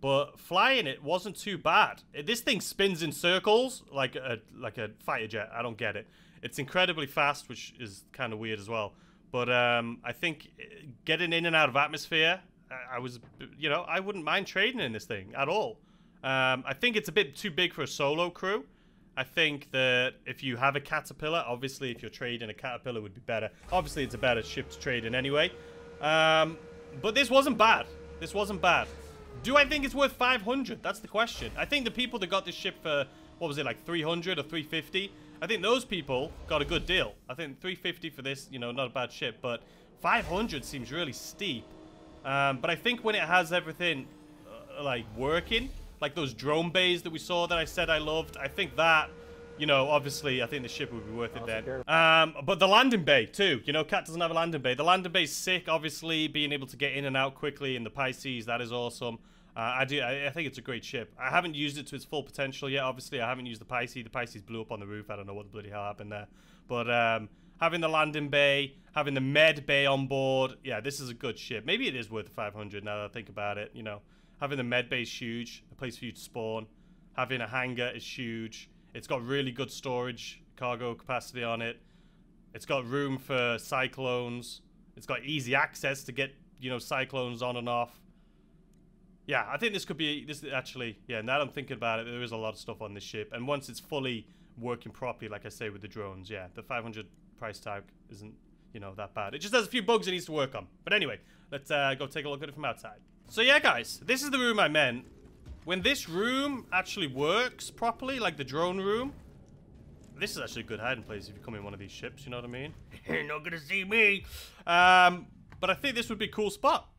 but flying it wasn't too bad. This thing spins in circles like a like a fighter jet. I don't get it. It's incredibly fast, which is kind of weird as well. But um, I think uh, getting in and out of atmosphere, I, I was, you know, I wouldn't mind trading in this thing at all. Um, I think it's a bit too big for a solo crew. I think that if you have a caterpillar, obviously if you're trading a caterpillar would be better. Obviously it's a better ship to trade in anyway. Um, but this wasn't bad. This wasn't bad. Do I think it's worth 500? That's the question. I think the people that got this ship for, what was it, like 300 or 350? I think those people got a good deal. I think 350 for this, you know, not a bad ship, but 500 seems really steep. Um, but I think when it has everything, uh, like, working, like those drone bays that we saw that I said I loved, I think that, you know, obviously, I think the ship would be worth it then. Um, but the landing bay, too. You know, Cat doesn't have a landing bay. The landing bay's sick, obviously, being able to get in and out quickly in the Pisces, that is awesome. Uh, I do. I, I, think it's a great ship. I haven't used it to its full potential yet. Obviously, I haven't used the Pisces. The Pisces blew up on the roof. I don't know what the bloody hell happened there. But um, having the landing bay, having the med bay on board, yeah, this is a good ship. Maybe it is worth 500 now that I think about it. You know, having the med bay is huge. A place for you to spawn. Having a hangar is huge. It's got really good storage, cargo capacity on it. It's got room for cyclones. It's got easy access to get, you know, cyclones on and off. Yeah, I think this could be, this actually, yeah, now I'm thinking about it, there is a lot of stuff on this ship. And once it's fully working properly, like I say, with the drones, yeah, the 500 price tag isn't, you know, that bad. It just has a few bugs it needs to work on. But anyway, let's uh, go take a look at it from outside. So yeah, guys, this is the room I meant. When this room actually works properly, like the drone room, this is actually a good hiding place if you come in one of these ships, you know what I mean? *laughs* You're not gonna see me! Um, but I think this would be a cool spot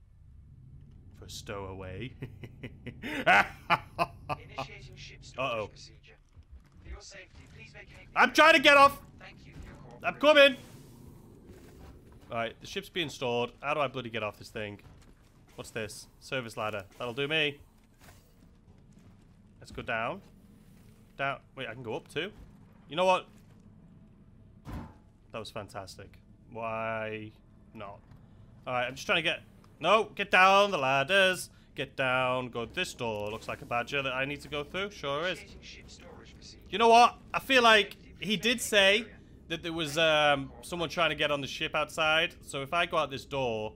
for a stowaway. *laughs* Initiating ship storage procedure. For your safety, please vacate I'm trying to get off! Thank you for your I'm coming! Alright, the ship's being stored. How do I bloody get off this thing? What's this? Service ladder. That'll do me. Let's go down. Down. Wait, I can go up too? You know what? That was fantastic. Why not? Alright, I'm just trying to get... No, get down the ladders. Get down. Go this door. Looks like a badger that I need to go through. Sure is. You know what? I feel like he did say that there was um, someone trying to get on the ship outside. So if I go out this door,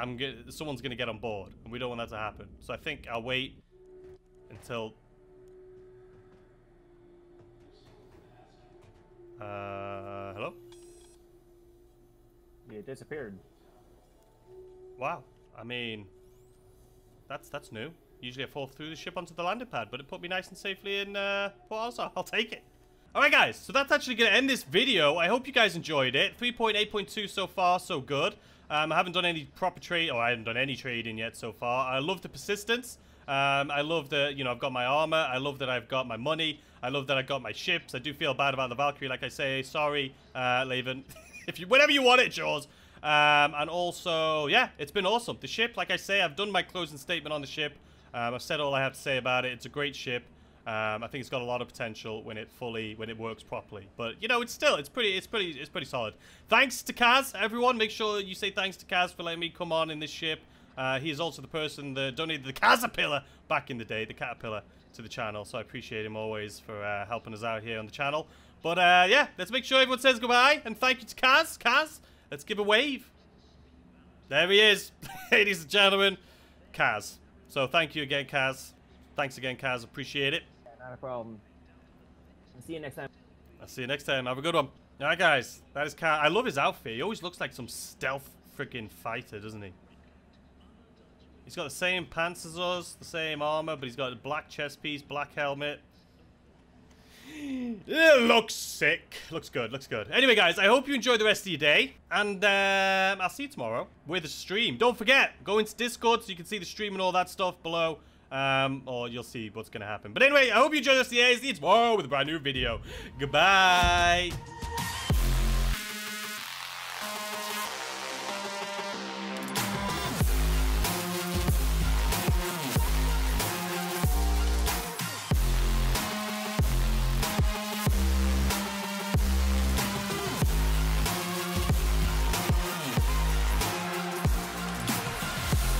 I'm get someone's gonna get on board, and we don't want that to happen. So I think I'll wait until. Uh, hello. It disappeared. Wow. I mean, that's that's new. Usually I fall through the ship onto the landing pad, but it put me nice and safely in uh, Port Olisar. I'll take it. Alright guys, so that's actually going to end this video. I hope you guys enjoyed it. 3.8.2 so far, so good. Um, I haven't done any proper trade, or I haven't done any trading yet so far. I love the persistence. Um, I love that, you know, I've got my armor. I love that I've got my money. I love that I got my ships. I do feel bad about the Valkyrie, like I say. Sorry, uh, Laven. *laughs* if you, whenever you want it, yours. Um, and also, yeah, it's been awesome. The ship, like I say, I've done my closing statement on the ship. Um, I've said all I have to say about it. It's a great ship. Um, I think it's got a lot of potential when it fully, when it works properly. But you know, it's still, it's pretty, it's pretty, it's pretty solid. Thanks to Kaz, everyone. Make sure you say thanks to Kaz for letting me come on in this ship. Uh, he is also the person that donated the Caterpillar back in the day, the Caterpillar, to the channel. So I appreciate him always for uh, helping us out here on the channel. But uh, yeah, let's make sure everyone says goodbye and thank you to Kaz. Kaz, let's give a wave. There he is, *laughs* ladies and gentlemen, Kaz. So thank you again, Kaz. Thanks again, Kaz. Appreciate it. Not a problem. I'll see you next time. I'll see you next time. Have a good one. Alright, guys. That is Kaz. I love his outfit. He always looks like some stealth freaking fighter, doesn't he? He's got the same pants as us, the same armor, but he's got a black chest piece, black helmet. *gasps* It looks sick. Looks good, looks good. Anyway, guys, I hope you enjoy the rest of your day. And um, I'll see you tomorrow with a stream. Don't forget, go into Discord so you can see the stream and all that stuff below. Um, or you'll see what's going to happen. But anyway, I hope you enjoyed of the you tomorrow with a brand new video. Goodbye.